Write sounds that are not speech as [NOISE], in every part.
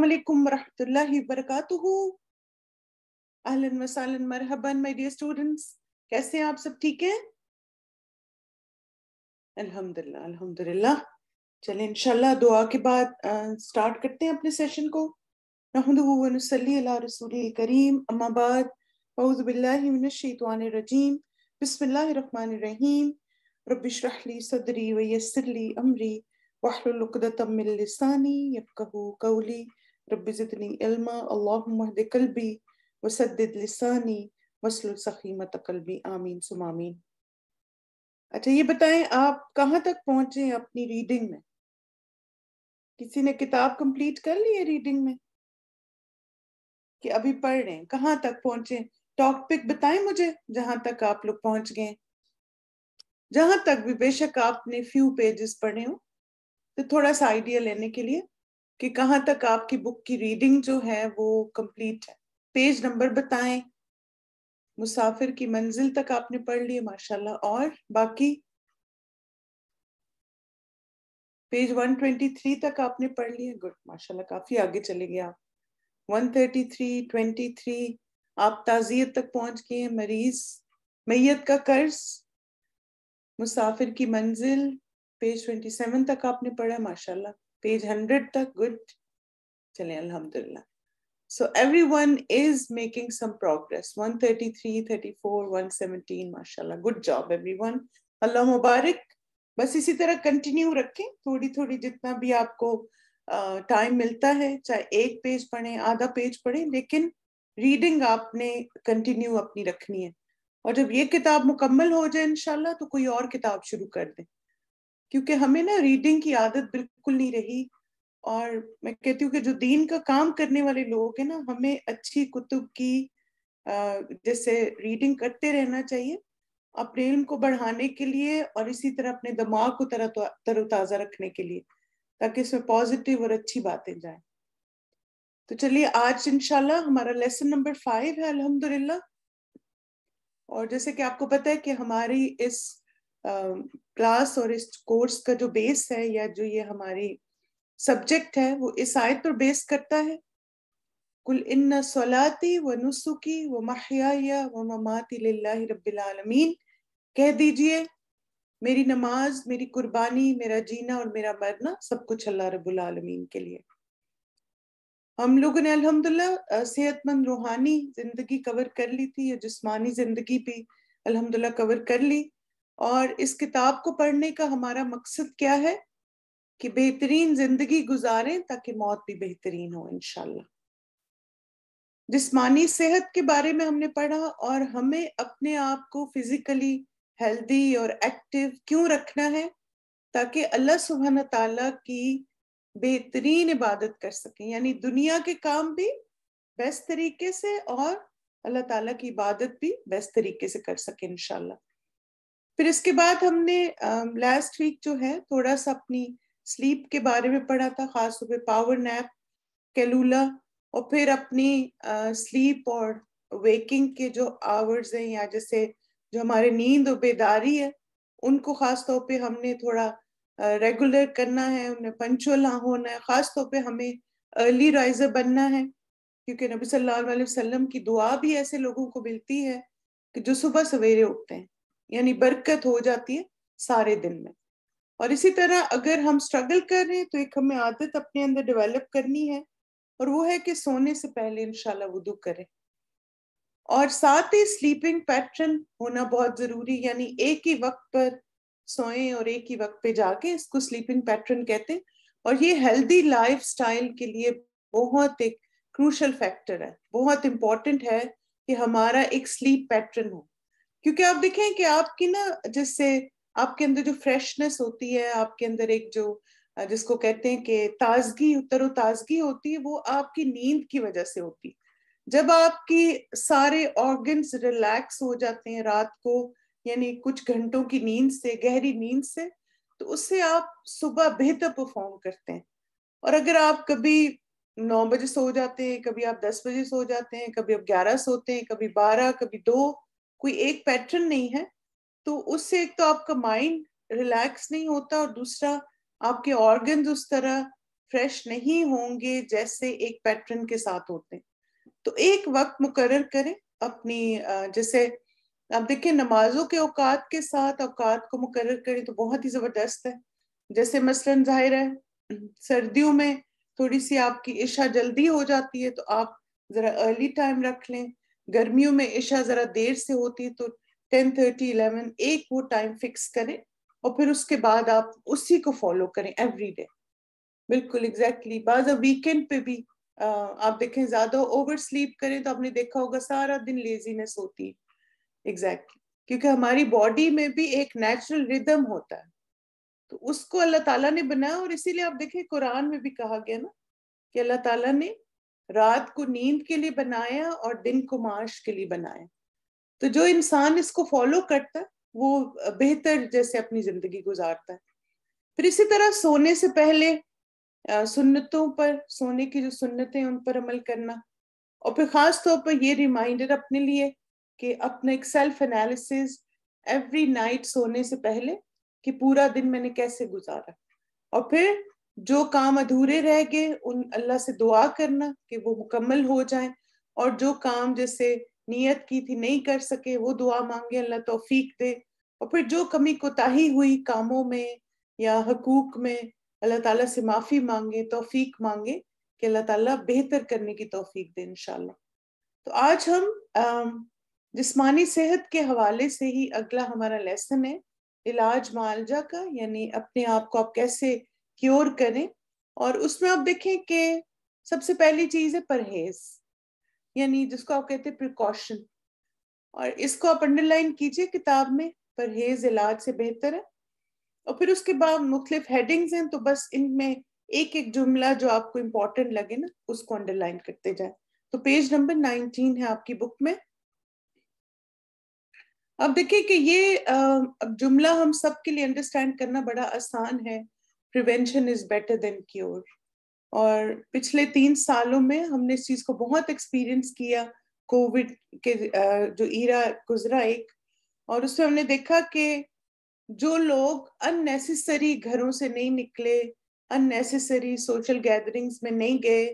वालेकुम वरहमतुल्लाहि वबरकातुहू। अहलन वसहलन मरहबन माय डियर स्टूडेंट्स, कैसे हैं आप सब? ठीक हैं? अल्हम्दुलिल्लाह अल्हम्दुलिल्लाह। इंशाल्लाह दुआ के बाद स्टार्ट करते हैं अपने सेशन को। व नुसल्ली अला रसूलिल करीम। अम्मा बाद बिल्लाहि मिनश शैतानिर रजीम। बिस्मिल्लाहिर रहमानिर रहीम। रब्बि ली सदरी व अमरी। वाहलुल उक़दतम मिन लिसानी यफ़क़हू क़ौली रब्बि ज़िदनी इल्मा अल्लाहुम्मा हदि क़ल्बी वसद्दिद लिसानी वस्लुल सख़ीमत क़ल्बी आमीन सुम आमीन अच्छा ये बताएँ, आप कहाँ तक पहुँचे अपनी रीडिंग में? किसी ने किताब कंप्लीट कर ली है रीडिंग में? कि अभी पढ़ रहे हैं? कहाँ तक पहुँचे टॉपिक बताएँ मुझे, जहाँ तक आप लोग पहुँच गए जहाँ तक भी बेशक आपने फ्यू पेजेस पढ़े हो। तो थोड़ा सा आइडिया लेने के लिए कि कहाँ तक आपकी बुक की रीडिंग जो है वो कंप्लीट है। पेज नंबर बताएँ। मुसाफिर की मंजिल तक आपने पढ़ लिए, माशाल्लाह। और बाकी? पेज 123 तक आपने पढ़ लिया गुड माशाल्लाह, काफ़ी आगे चले गए आप 133 23 आप ताजियत तक पहुँच गए हैं, मरीज़। मैयत का कर्ज। मुसाफिर की मंजिल। पेज 27 तक आपने पढ़ा माशाल्लाह। पेज 100 तक गुड चले अल्हम्दुलिल्लाह। So everyone is making some progress. 133 34 117 माशाल्लाह। Good job everyone. अल्लाह मुबारक। बस इसी तरह कंटिन्यू रखें। थोड़ी थोड़ी जितना भी आपको टाइम uh, मिलता है चाहे एक पेज पढ़ें आधा पेज पढ़ें लेकिन रीडिंग आपने कंटिन्यू अपनी रखनी है। और जब ये किताब मुकम्मल हो जाए इंशाल्लाह तो कोई और किताब शुरू कर दें। क्योंकि हमें ना रीडिंग की आदत बिल्कुल नहीं रही। और मैं कहती हूँ कि जो दीन का काम करने वाले लोग हैं ना, हमें अच्छी कुतुब की जैसे रीडिंग करते रहना चाहिए, अपने इल्म को बढ़ाने के लिए और इसी तरह अपने दिमाग को तरह तरोताज़ा रखने के लिए, ताकि इसमें पॉजिटिव और अच्छी बातें जाए। तो चलिए, आज इंशाल्लाह हमारा लेसन नंबर फाइव है, अल्हम्दुलिल्लाह। और जैसे कि आपको पता है कि हमारी इस क्लास और इस कोर्स का जो बेस है या जो ये हमारी सब्जेक्ट है, वो इस आयत पर बेस करता है। कुल इन सलाती व नुसुकी व महया व ममाती आलमीन। कह दीजिए, मेरी नमाज़, मेरी कुर्बानी, मेरा जीना और मेरा मरना सब कुछ अल्लाह रब्बुल आलमीन के लिए। हम लोगों ने अल्हम्दुलिल्लाह सेहतमंद रूहानी ज़िंदगी कवर कर ली थी या जिस्मानी ज़िंदगी भी अल्हम्दुलिल्लाह कवर कर ली। और इस किताब को पढ़ने का हमारा मकसद क्या है? कि बेहतरीन ज़िंदगी गुजारें ताकि मौत भी बेहतरीन हो इनशाला जिस्मानी सेहत के बारे में हमने पढ़ा और हमें अपने आप को फिजिकली हेल्दी और एक्टिव क्यों रखना है? ताकि अल्लाह सुबहान ताला की बेहतरीन इबादत कर सकें। यानी दुनिया के काम भी बेस्ट तरीके से और अल्लाह ताला की इबादत भी बेस्ट तरीके से कर सके इनशाला फिर इसके बाद हमने लास्ट वीक जो है थोड़ा सा अपनी स्लीप के बारे में पढ़ा था, खास तौर पे पावर नैप कैलूला और फिर अपनी स्लीप और वेकिंग के जो आवर्स हैं या जैसे जो हमारे नींद और बेदारी है, उनको खास तौर पे हमने थोड़ा रेगुलर करना है, उन्हें पंचुअल होना है। खास तौर पे हमें अर्ली राइजर बनना है, क्योंकि नबी सल्लल्लाहु अलैहि वसल्लम की दुआ भी ऐसे लोगों को मिलती है कि जो सुबह सवेरे उठते हैं। यानी बरकत हो जाती है सारे दिन में। और इसी तरह अगर हम स्ट्रगल कर रहे हैं तो एक हमें आदत अपने अंदर डेवलप करनी है और वो है कि सोने से पहले इनशाला वुदू करें। और साथ ही स्लीपिंग पैटर्न होना बहुत ज़रूरी, यानी एक ही वक्त पर सोएँ और एक ही वक्त पे जाके इसको स्लीपिंग पैटर्न कहते हैं। और ये हेल्दी लाइफ के लिए बहुत एक क्रूशल फैक्टर है, बहुत इंपॉर्टेंट है कि हमारा एक स्लीप पैटर्न हो। क्योंकि आप देखें कि आपकी ना जिससे आपके अंदर जो फ्रेशनेस होती है, आपके अंदर एक जो जिसको कहते हैं कि ताजगी तरो ताजगी होती है, वो आपकी नींद की वजह से होती है। जब आपकी सारे ऑर्गन्स रिलैक्स हो जाते हैं रात को, यानी कुछ घंटों की नींद से, गहरी नींद से तो उससे आप सुबह बेहतर परफॉर्म करते हैं। और अगर आप कभी नौ बजे सो जाते हैं, कभी आप दस बजे सो जाते हैं, कभी आप ग्यारह सोते हैं, कभी बारह, कभी दो कोई एक पैटर्न नहीं है तो उससे एक तो आपका माइंड रिलैक्स नहीं होता और दूसरा आपके ऑर्गन उस तरह फ्रेश नहीं होंगे जैसे एक पैटर्न के साथ होते हैं। तो एक वक्त मुकर करें अपनी जैसे आप देखिए नमाजों के औकात के साथ औकात को मुकर करें तो बहुत ही ज़बरदस्त है। जैसे मसलन ज़ाहिर है, सर्दियों में थोड़ी सी आपकी इशा जल्दी हो जाती है तो आप जरा अर्ली टाइम रख लें। गर्मियों में ईशा जरा देर से होती तो टेन थर्टी, इलेवन, एक वो टाइम फिक्स करें और फिर उसके बाद आप उसी को फॉलो करें एवरी डे बिल्कुल एग्जैक्टली बाद वीकेंड पे भी आप देखें ज़्यादा ओवर स्लीप करें तो आपने देखा होगा सारा दिन लेजीनेस होती है। Exactly exactly. क्योंकि हमारी बॉडी में भी एक नेचुरल रिदम होता है। तो उसको अल्लाह ताला ने बनाया और इसीलिए आप देखें कुरान में भी कहा गया ना कि अल्लाह ताला ने रात को नींद के लिए बनाया और दिन को माश के लिए बनाया। तो जो इंसान इसको फॉलो करता है वो बेहतर जैसे अपनी ज़िंदगी गुजारता है। फिर इसी तरह सोने से पहले सुन्नतों पर, सोने की जो सुन्नतें उन पर अमल करना। और फिर खास तौर पर ये रिमाइंडर अपने लिए कि अपना एक सेल्फ एनालिसिस एवरी नाइट सोने से पहले कि पूरा दिन मैंने कैसे गुजारा। और फिर जो काम अधूरे रह गए, उन अल्लाह से दुआ करना कि वो मुकम्मल हो जाए। और जो काम जैसे नियत की थी नहीं कर सके, वो दुआ मांगे, अल्लाह तौफीक दे। और फिर जो कमी कोताही हुई कामों में या हकूक में, अल्लाह ताला से माफ़ी मांगे, तोफीक मांगे कि अल्लाह ताला बेहतर करने की तोफीक दे इनशाला तो आज हम जिस्मानी सेहत के हवाले से ही अगला हमारा लेसन है, इलाज मालजा का, यानी अपने आप को आप कैसे क्योर करें और उसमें आप देखें कि सबसे पहली चीज़ है परहेज, यानी जिसको आप कहते हैं प्रिकॉशन और इसको आप अंडरलाइन कीजिए, किताब में परहेज इलाज से बेहतर है। और फिर उसके बाद मुख्तलिफ़ हेडिंग्स हैं तो बस इनमें एक एक जुमला जो आपको इम्पोर्टेंट लगे ना, उसको अंडरलाइन करते जाए। तो पेज नंबर 19 है आपकी बुक में। अब देखिए कि ये अब जुमला हम सब के लिए अंडरस्टैंड करना बड़ा आसान है। Prevention is better than cure और पिछले तीन सालों में हमने इस चीज़ को बहुत एक्सपीरियंस किया कोविड के जो ईरा गुजरा एक। और उसमें हमने देखा कि जो लोग अननेसेसरी घरों से नहीं निकले अननेसेसरी सोशल गैदरिंग्स में नहीं गए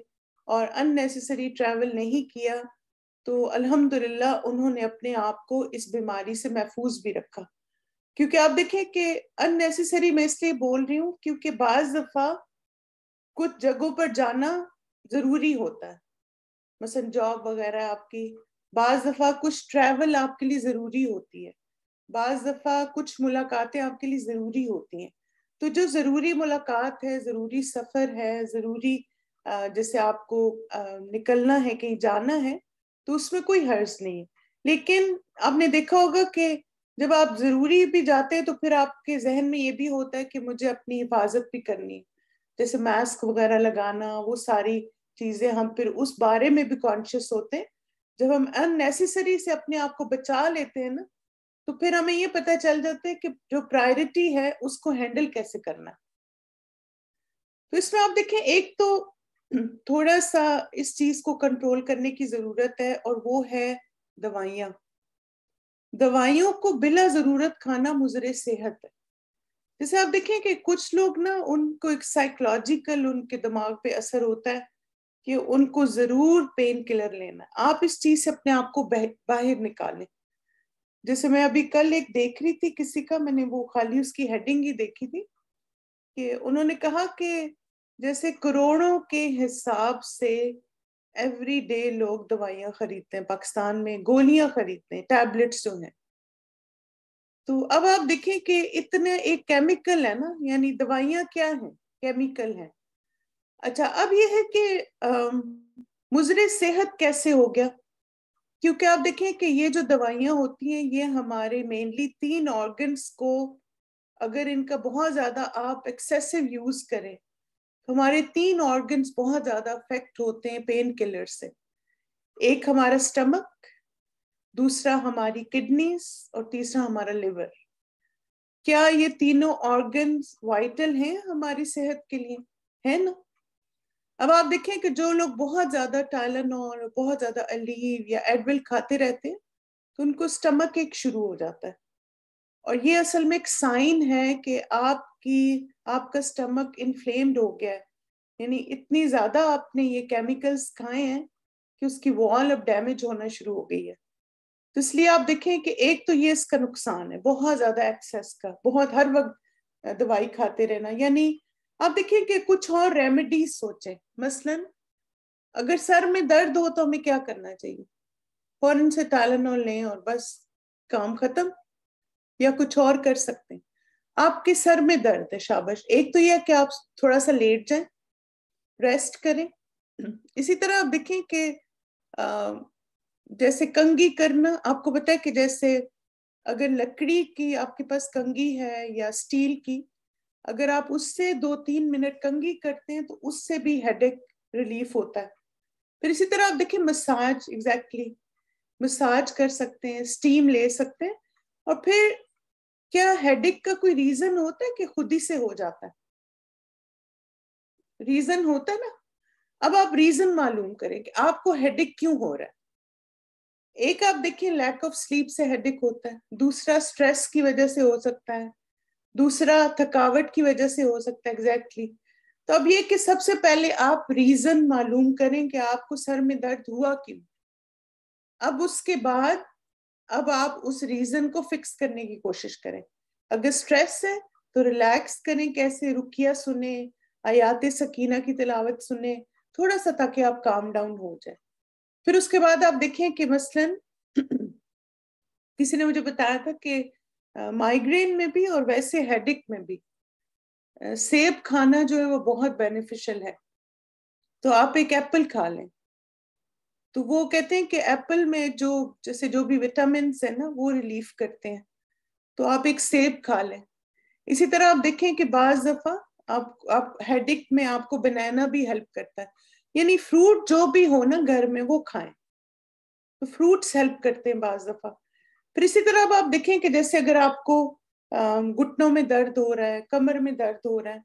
और अननेसेसरी ट्रैवल नहीं किया तो अल्हम्दुलिल्लाह उन्होंने अपने आप को इस बीमारी से महफूज भी रखा। क्योंकि आप देखें कि अननेसेसरी मैं इसलिए बोल रही हूँ क्योंकि बाज दफ़ा कुछ जगहों पर जाना ज़रूरी होता है। मसन जॉब वगैरह आपकी बाज दफ़ा कुछ ट्रैवल आपके लिए ज़रूरी होती है। बाज दफ़ा कुछ मुलाकातें आपके लिए ज़रूरी होती हैं। तो जो ज़रूरी मुलाकात है, ज़रूरी सफ़र है, ज़रूरी जैसे आपको निकलना है, कहीं जाना है तो उसमें कोई हर्ज नहीं है। लेकिन आपने देखा होगा कि जब आप ज़रूरी भी जाते हैं तो फिर आपके जहन में ये भी होता है कि मुझे अपनी हिफाजत भी करनी जैसे मास्क वगैरह लगाना, वो सारी चीज़ें हम फिर उस बारे में भी कॉन्शियस होते हैं। जब हम अननेसेसरी से अपने आप को बचा लेते हैं ना तो फिर हमें ये पता चल जाता है कि जो प्रायोरिटी है, उसको हैंडल कैसे करना तो इसमें आप देखें, एक तो [CLEARS THROAT] थोड़ा सा इस चीज़ को कंट्रोल करने की ज़रूरत है और वो है दवाइयाँ। दवाइयों को बिला ज़रूरत खाना मुजरे सेहत है। जैसे आप देखें कि कुछ लोग ना, उनको एक साइकोलॉजिकल उनके दिमाग पे असर होता है कि उनको ज़रूर पेन किलर लेना आप इस चीज़ से अपने आप को बाहर निकालें। जैसे मैं अभी कल एक देख रही थी किसी का, मैंने वो खाली उसकी हेडिंग ही देखी थी कि उन्होंने कहा कि जैसे करोड़ों के हिसाब से एवरी डे लोग दवाइयाँ खरीदते हैं, पाकिस्तान में गोलियाँ खरीदते हैं टैबलेट्स जो हैं। तो अब आप देखें कि इतने एक केमिकल है ना, यानी दवाइयाँ क्या हैं? केमिकल है। अच्छा अब यह है कि मुजरे सेहत कैसे हो गया? क्योंकि आप देखें कि ये जो दवाइयाँ होती हैं, ये हमारे मेनली तीन ऑर्गन्स को, अगर इनका बहुत ज़्यादा आप एक्सेसिव यूज़ करें तो हमारे तीन ऑर्गन्स बहुत ज़्यादा अफेक्ट होते हैं पेन किलर से। एक हमारा स्टमक दूसरा हमारी किडनीज और तीसरा हमारा लिवर क्या ये तीनों ऑर्गन्स वाइटल हैं हमारी सेहत के लिए? है ना? अब आप देखें कि जो लोग बहुत ज़्यादा टाइलानॉल बहुत ज़्यादा अलीव या एडविल खाते रहते हैं तो उनको स्टमक एक शुरू हो जाता है। और ये असल में एक साइन है कि आपकी आपका स्टमक इन्फ्लेम्ड हो गया है। यानी इतनी ज़्यादा आपने ये केमिकल्स खाए हैं कि उसकी वॉल अब डैमेज होना शुरू हो गई है। तो इसलिए आप देखें कि एक तो ये इसका नुकसान है, बहुत ज़्यादा एक्सेस का, बहुत हर वक्त दवाई खाते रहना। यानी आप देखिए कि कुछ और रेमेडीज सोचें। मसलन, अगर सर में दर्द हो तो हमें क्या करना चाहिए? फ़ौरन से टाइलेनॉल लें और बस, काम खत्म। या कुछ और कर सकते हैं। आपके सर में दर्द है शाबाश। एक तो यह कि आप थोड़ा सा लेट जाएँ रेस्ट करें। इसी तरह आप देखें कि जैसे कंगी करना आपको पता है कि जैसे अगर लकड़ी की आपके पास कंगी है या स्टील की अगर आप उससे दो तीन मिनट कंगी करते हैं तो उससे भी हेडेक रिलीफ होता है। फिर इसी तरह आप देखें मसाज एग्जैक्टली exactly, मसाज कर सकते हैं स्टीम ले सकते हैं और फिर क्या हेडेक का कोई रीजन होता है कि खुद ही से हो जाता है? रीजन होता है ना? अब आप रीजन मालूम करें कि आपको हेडेक क्यों हो रहा है? एक आप देखिए लैक ऑफ़ स्लीप से हेडेक होता है। दूसरा स्ट्रेस की वजह से हो सकता है। दूसरा थकावट की वजह से हो सकता है एग्जैक्टली exactly. तो अब ये कि सबसे पहले आप रीजन मालूम करें कि आपको सर में दर्द हुआ क्यों? अब उसके बाद अब आप उस रीजन को फिक्स करने की कोशिश करें। अगर स्ट्रेस है तो रिलैक्स करें, कैसे? रुकिया सुने, आयात सकीना की तिलावत सुने थोड़ा सा ताकि आप काम डाउन हो जाए। फिर उसके बाद आप देखें कि मसलन [CLEARS THROAT] किसी ने मुझे बताया था कि माइग्रेन में भी और वैसे हेडिक में भी सेब खाना जो है वो बहुत बेनिफिशियल है। तो आप एक एप्पल खा लें। तो वो कहते हैं कि एप्पल में जो, जैसे जो भी विटामिन है ना, वो रिलीफ करते हैं। तो आप एक सेब खा लें। इसी तरह आप देखें कि बाज दफ़ा आप आप हेडिक में आपको बनाना भी हेल्प करता है। यानी फ्रूट जो भी हो ना घर में, वो खाएँ। तो फ्रूट्स हेल्प करते हैं बाज दफ़ा। फिर इसी तरह आप देखें कि जैसे अगर आपको घुटनों में दर्द हो रहा है, कमर में दर्द हो रहा है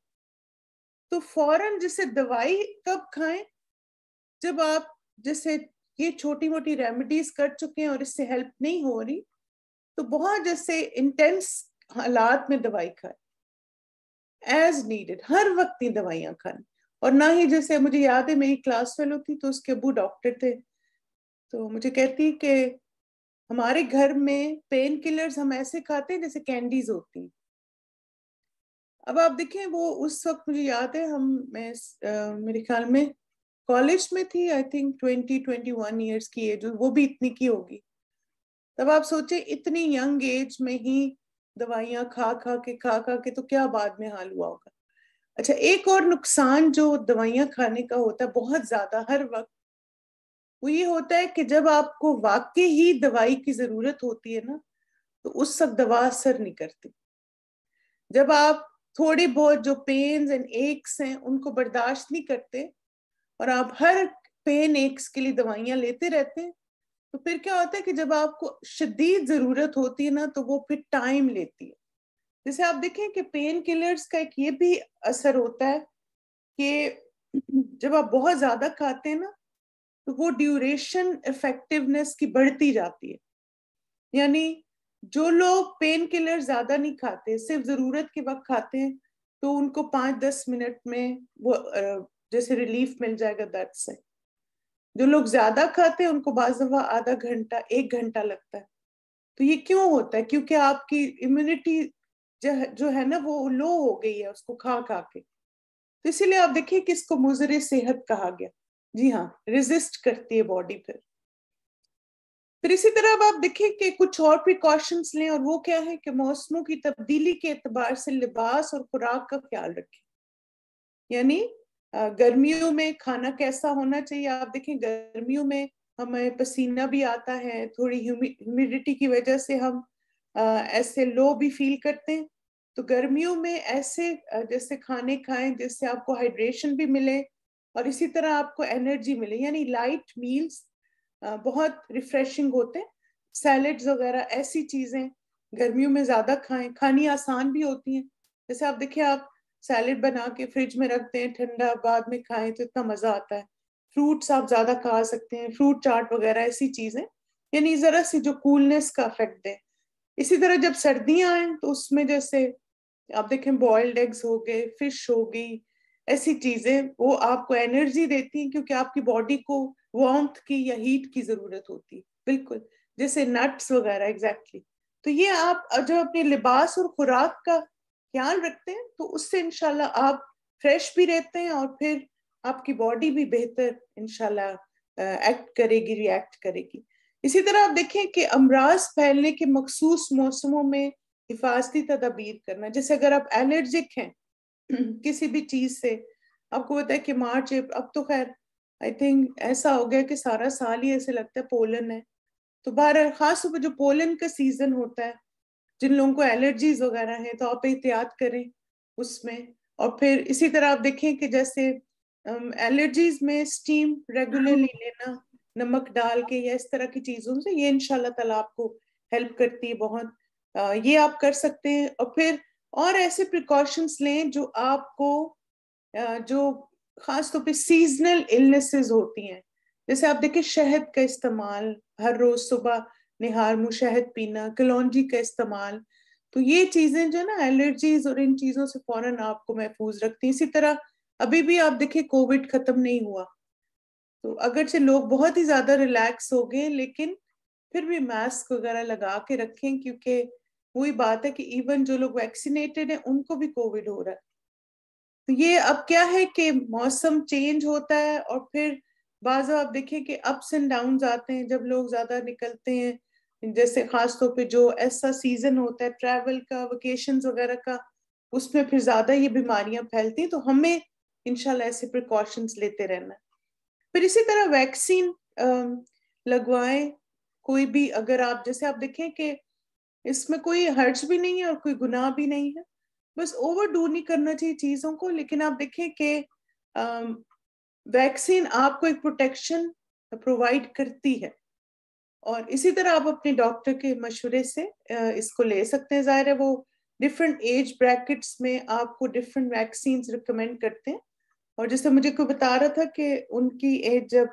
तो फ़ौरन जैसे दवाई कब खाएँ? जब आप जैसे ये छोटी मोटी रेमेडीज कर चुके हैं और इससे हेल्प नहीं हो रही तो बहुत जैसे इंटेंस हालात में दवाई खाए। एज नीडेड हर वक्त ही दवाइयाँ खाएँ। और ना ही जैसे मुझे याद है मेरी क्लास फेलो थी तो उसके अबू डॉक्टर थे। तो मुझे कहती कि हमारे घर में पेन किलर्स हम ऐसे खाते हैं जैसे कैंडीज होती अब आप देखें, वो उस वक्त मुझे याद है, हम, मैं मेरे ख्याल में कॉलेज में थी I think twenty twenty one years की एज वो भी इतनी की होगी। तब आप सोचे, इतनी यंग एज में ही दवाइयाँ खा खा के, खा खा के तो क्या बाद में हाल हुआ होगा? अच्छा एक और नुकसान जो दवाइयाँ खाने का होता है, बहुत ज़्यादा, हर वक्त, वो ये होता है कि जब आपको वाकई ही दवाई की ज़रूरत होती है ना तो उस वक्त दवा असर नहीं करती। जब आप थोड़ी बहुत जो पेन्स एंड एक्स हैं, उनको बर्दाश्त नहीं करते और आप हर पेन एक्स के लिए दवाइयाँ लेते रहते हैं तो फिर क्या होता है कि जब आपको शदीद ज़रूरत होती है ना तो वो फिर टाइम लेती है। जैसे आप देखें कि पेन किलर्स का एक ये भी असर होता है कि जब आप बहुत ज़्यादा खाते हैं ना तो वो ड्यूरेशन इफेक्टिवनेस की बढ़ती जाती है। यानी जो लोग पेन किलर ज़्यादा नहीं खाते, सिर्फ़ ज़रूरत के वक्त खाते हैं तो उनको पाँच दस मिनट में वो जैसे रिलीफ मिल जाएगा दर्द से जो लोग ज़्यादा खाते हैं, उनको बाज आधा घंटा, एक घंटा लगता है। तो ये क्यों होता है? क्योंकि आपकी इम्यूनिटी जो है ना, वो लो हो गई है उसको खा खा के। तो इसीलिए आप देखिए कि इसको मुजरे सेहत कहा गया। जी हाँ रेजिस्ट करती है बॉडी फिर। फिर इसी तरह अब आप देखें कि कुछ और प्रिकॉशंस लें और वो क्या है कि मौसमों की तब्दीली के एतबार से लिबास और खुराक का ख्याल रखें। यानी गर्मियों में खाना कैसा होना चाहिए? आप देखें, गर्मियों में हमें पसीना भी आता है, थोड़ी ह्यूमिडिटी की वजह से हम ऐसे लो भी फील करते हैं। तो गर्मियों में ऐसे जैसे खाने खाएँ जिससे आपको हाइड्रेशन भी मिले और इसी तरह आपको एनर्जी मिले। यानी लाइट मील्स बहुत रिफ्रेशिंग होते हैं। सैलड्स वगैरह ऐसी चीज़ें गर्मियों में ज़्यादा खाएँ। खानी आसान भी होती हैं। जैसे आप देखिए आप सैलड बना के फ्रिज में रखते हैं, ठंडा, बाद में खाएँ तो इतना मज़ा आता है। फ्रूट्स आप ज़्यादा खा सकते हैं, फ्रूट चाट वगैरह, ऐसी चीज़ें। यानी जरा सी जो कूलनेस का इफ़ेक्ट दे। इसी तरह जब सर्दियाँ आए तो उसमें जैसे आप देखें बॉइल्ड एग्स हो गए फ़िश हो गई, ऐसी चीज़ें, वो आपको एनर्जी देती हैं क्योंकि आपकी बॉडी को वार्मथ की या हीट की ज़रूरत होती है। बिल्कुल, जैसे नट्स वगैरह एग्जैक्टली exactly. तो ये आप जब अपने लिबास और खुराक का ख्याल रखते हैं तो उससे इनशाला आप फ्रेश भी रहते हैं और फिर आपकी बॉडी भी बेहतर इनशाला एक्ट करेगी रिएक्ट करेगी। इसी तरह आप देखें कि अमराज फैलने के मखसूस मौसमों में हिफाजती तदाबीर करना, जैसे अगर आप एलर्जिक हैं, [CLEARS THROAT] किसी भी चीज़ से, आपको पता है कि मार्च अब तो खैर आई थिंक ऐसा हो गया कि सारा साल ही ऐसे लगता है पोलन है। तो बाहर खास जो पोलन का सीज़न होता है जिन लोगों को एलर्जीज वगैरह है तो आप एहतियात करें उसमें। और फिर इसी तरह आप देखें कि जैसे एलर्जीज में स्टीम रेगुलरली [LAUGHS] लेना नमक डाल के या इस तरह की चीज़ों से ये इनशाला ताला आपको हेल्प करती है बहुत। आ, ये आप कर सकते हैं। और फिर और ऐसे प्रिकॉशंस लें जो आपको जो खास तौर पे सीजनल इलनेसेस होती हैं। जैसे आप देखें शहद का इस्तेमाल हर रोज सुबह निहार मुँह शहद पीना, कलौजी का इस्तेमाल। तो ये चीज़ें जो ना एलर्जीज और इन चीज़ों से फ़ौरन आपको महफूज रखती हैं। इसी तरह अभी भी आप देखें कोविड खत्म नहीं हुआ। तो अगर से लोग बहुत ही ज़्यादा रिलैक्स हो गए लेकिन फिर भी मास्क वगैरह लगा के रखें, क्योंकि वही बात है कि इवन जो लोग वैक्सीनेटेड हैं, उनको भी कोविड हो रहा है। तो ये अब क्या है कि मौसम चेंज होता है और फिर बाज आप देखें कि अप्स एंड डाउन आते हैं, जब लोग ज़्यादा निकलते हैं जैसे खास तौर पे जो ऐसा सीज़न होता है ट्रैवल का वेकेशन वगैरह का, उसमें फिर ज़्यादा ये बीमारियाँ फैलती तो हमें इनशाला ऐसे प्रिकॉशंस लेते रहना फिर इसी तरह वैक्सीन लगवाएँ, कोई भी अगर आप, जैसे आप देखें कि इसमें कोई हर्ज भी नहीं है और कोई गुनाह भी नहीं है, बस ओवर डू नहीं करना चाहिए चीज़ों को, लेकिन आप देखें कि वैक्सीन आपको एक प्रोटेक्शन प्रोवाइड करती है। और इसी तरह आप अपने डॉक्टर के मशवरे से इसको ले सकते हैं। ज़ाहिर है वो डिफरेंट एज ब्रैकेट्स में आपको डिफरेंट वैक्सीन रिकमेंड करते हैं। और जैसे मुझे कोई बता रहा था कि उनकी एज जब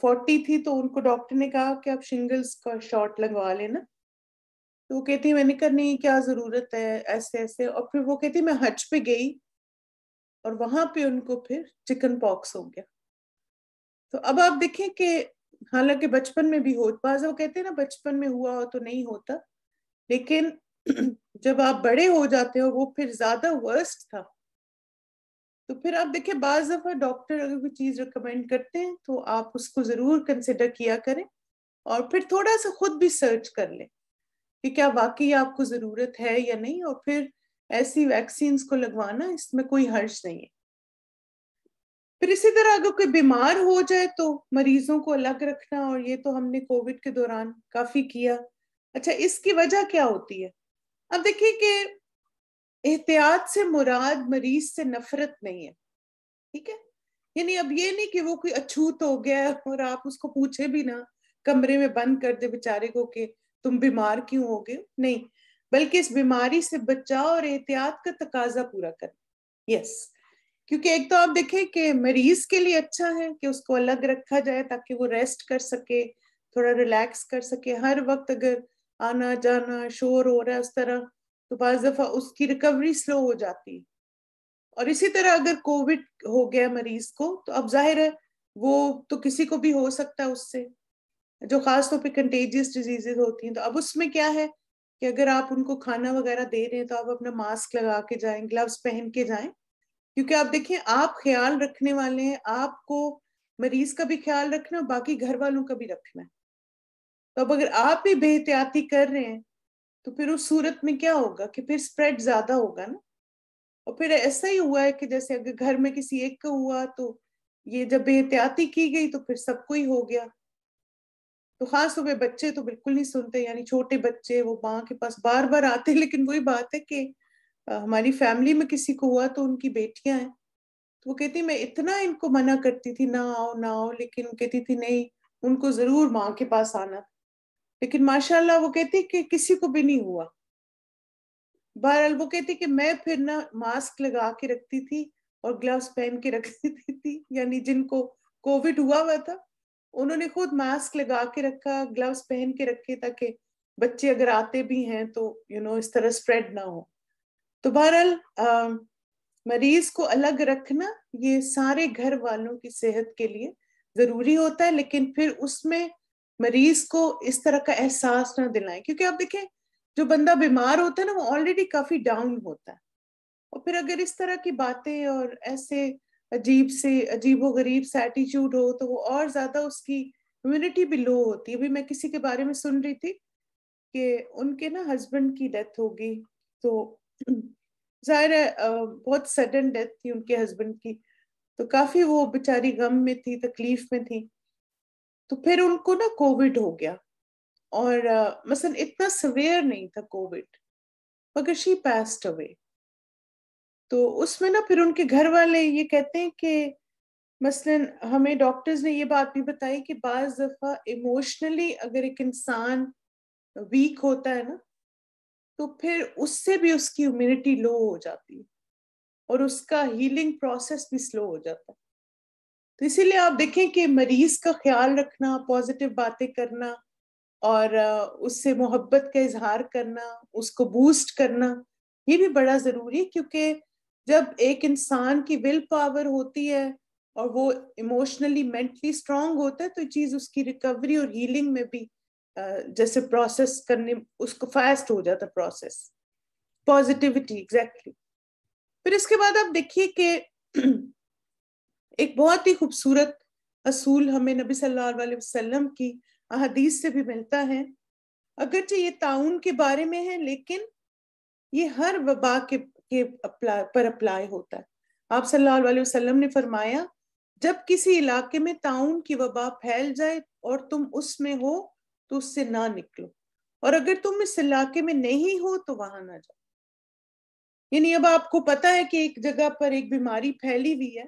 फोर्टी थी तो उनको डॉक्टर ने कहा कि आप शिंगल्स का शॉट लगवा लेना। तो वो कहती मैंने कहा, नहीं, क्या ज़रूरत है? ऐसे ऐसे। और फिर वो कहती मैं हज पे गई और वहाँ पे उनको फिर चिकन पॉक्स हो गया। तो अब आप देखें कि हालाँकि बचपन में भी हो, बाज वो कहते हैं ना, बचपन में हुआ हो तो नहीं होता। लेकिन [CLEARS THROAT] जब आप बड़े हो जाते हो, वो फिर ज़्यादा वर्स्ट था। तो फिर आप देखिए, बाज दफ़ा डॉक्टर अगर कोई चीज़ रिकमेंड करते हैं तो आप उसको ज़रूर कंसिडर किया करें और फिर थोड़ा सा खुद भी सर्च कर लें कि क्या वाकई आपको ज़रूरत है या नहीं और फिर ऐसी वैक्सीन को लगवाना, इसमें कोई हर्ष नहीं है। फिर इसी तरह अगर कोई बीमार हो जाए तो मरीजों को अलग रखना और ये तो हमने कोविड के दौरान काफ़ी किया। अच्छा इसकी वजह क्या होती है? अब देखिए कि एहतियात से मुराद मरीज़ से नफरत नहीं है, ठीक है? यानी अब ये नहीं कि वो कोई अछूत हो गया और आप उसको पूछे भी ना, कमरे में बंद कर दे बेचारे को कि तुम बीमार क्यों हो गए? नहीं, बल्कि इस बीमारी से बचाव और एहतियात का तकाजा पूरा कर। यस क्योंकि एक तो आप देखें कि मरीज़ के लिए अच्छा है कि उसको अलग रखा जाए ताकि वो रेस्ट कर सके, थोड़ा रिलैक्स कर सके। हर वक्त अगर आना जाना शोर हो रहा है उस तरह तो बाज दफ़ा उसकी रिकवरी स्लो हो जाती। है और इसी तरह अगर कोविड हो गया मरीज़ को तो अब ज़ाहिर है वो तो किसी को भी हो सकता है उससे। जो खास तौर पे कंटेजियस डिजीजेज होती हैं तो अब उसमें क्या है कि अगर आप उनको खाना वगैरह दे रहे हैं तो आप अपना मास्क लगा के जाएँ ग्लव्स पहन के जाएँ क्योंकि आप देखिए, आप ख्याल रखने वाले हैं, आपको मरीज़ का भी ख्याल रखना है बाकी घर वालों का भी रखना। है तो अब अगर आप भी बेहतियाती कर रहे हैं तो फिर उस सूरत में क्या होगा कि फिर स्प्रेड ज़्यादा होगा ना? और फिर ऐसा ही हुआ है कि जैसे अगर घर में किसी एक का हुआ तो ये जब बेहतियाती की गई तो फिर सबको ही हो गया। तो खास तौर पर बच्चे तो बिल्कुल नहीं सुनते, यानी छोटे बच्चे, वो माँ के पास बार बार आते लेकिन वही बात है कि हमारी फैमिली में किसी को हुआ तो उनकी बेटियाँ हैं। तो वो कहती मैं इतना इनको मना करती थी ना आओ ना आओ लेकिन कहती थी नहीं उनको ज़रूर माँ के पास आना। लेकिन माशाल्लाह वो कहती कि किसी को भी नहीं हुआ। बहरहाल वो कहती कि मैं फिर ना मास्क लगा के रखती थी और ग्लव्स पहन के रखती [LAUGHS] थी यानी जिनको कोविड हुआ हुआ था उन्होंने खुद मास्क लगा के रखा ग्लव्स पहन के रखे ताकि बच्चे अगर आते भी हैं तो यू you नो know, इस तरह स्प्रेड ना हो। तो बहरहाल मरीज़ को अलग रखना ये सारे घर वालों की सेहत के लिए ज़रूरी होता है, लेकिन फिर उसमें मरीज़ को इस तरह का एहसास ना दिलाएँ। क्योंकि आप देखें, जो बंदा बीमार होता है ना, वो ऑलरेडी काफ़ी डाउन होता है। और फिर अगर इस तरह की बातें और ऐसे अजीब से अजीबो गरीब से एटीट्यूड हो तो वो और ज़्यादा उसकी इम्यूनिटी भी लो होती है। अभी मैं किसी के बारे में सुन रही थी कि उनके ना हस्बैंड की डेथ होगी तो ज़ाहिर है बहुत सडन डेथ थी उनके हस्बैंड की। तो काफ़ी वो बेचारी गम में थी, तकलीफ़ में थी। तो फिर उनको ना कोविड हो गया। और मसलन इतना सवेयर नहीं था कोविड मगर शी पास्ट अवे तो उसमें ना फिर उनके घर वाले ये कहते हैं कि, मसलन हमें डॉक्टर्स ने ये बात भी बताई कि बाज दफ़ा इमोशनली अगर एक इंसान वीक होता है ना तो फिर उससे भी उसकी इम्यूनिटी लो हो जाती है। और उसका हीलिंग प्रोसेस भी स्लो हो जाता है। तो इसीलिए आप देखें कि मरीज़ का ख्याल रखना पॉजिटिव बातें करना और उससे मोहब्बत का इजहार करना, उसको बूस्ट करना, ये भी बड़ा ज़रूरी है क्योंकि जब एक इंसान की विल पावर होती है और वो इमोशनली मेंटली स्ट्रांग होता है तो चीज़ उसकी रिकवरी और हीलिंग में भी जैसे प्रोसेस करने उसको फास्ट हो जाता प्रोसेस पॉजिटिविटी एग्जैक्टली फिर इसके बाद आप देखिए कि [CLEARS THROAT] एक बहुत ही खूबसूरत असूल हमें नबी सल्लल्लाहु अलैहि वसल्लम की अहदीस से भी मिलता है। अगरचे ये ताउन के बारे में है लेकिन ये हर वबा के, के अप्लाई पर अप्लाई होता है। आप सल्लल्लाहु अलैहि वसल्लम ने फरमाया जब किसी इलाके में ताउन की वबा फैल जाए और तुम उसमें हो तो उससे ना निकलो। और अगर तुम इस इलाके में नहीं हो तो वहाँ ना जाओ। यानी अब आपको पता है कि एक जगह पर एक बीमारी फैली हुई है।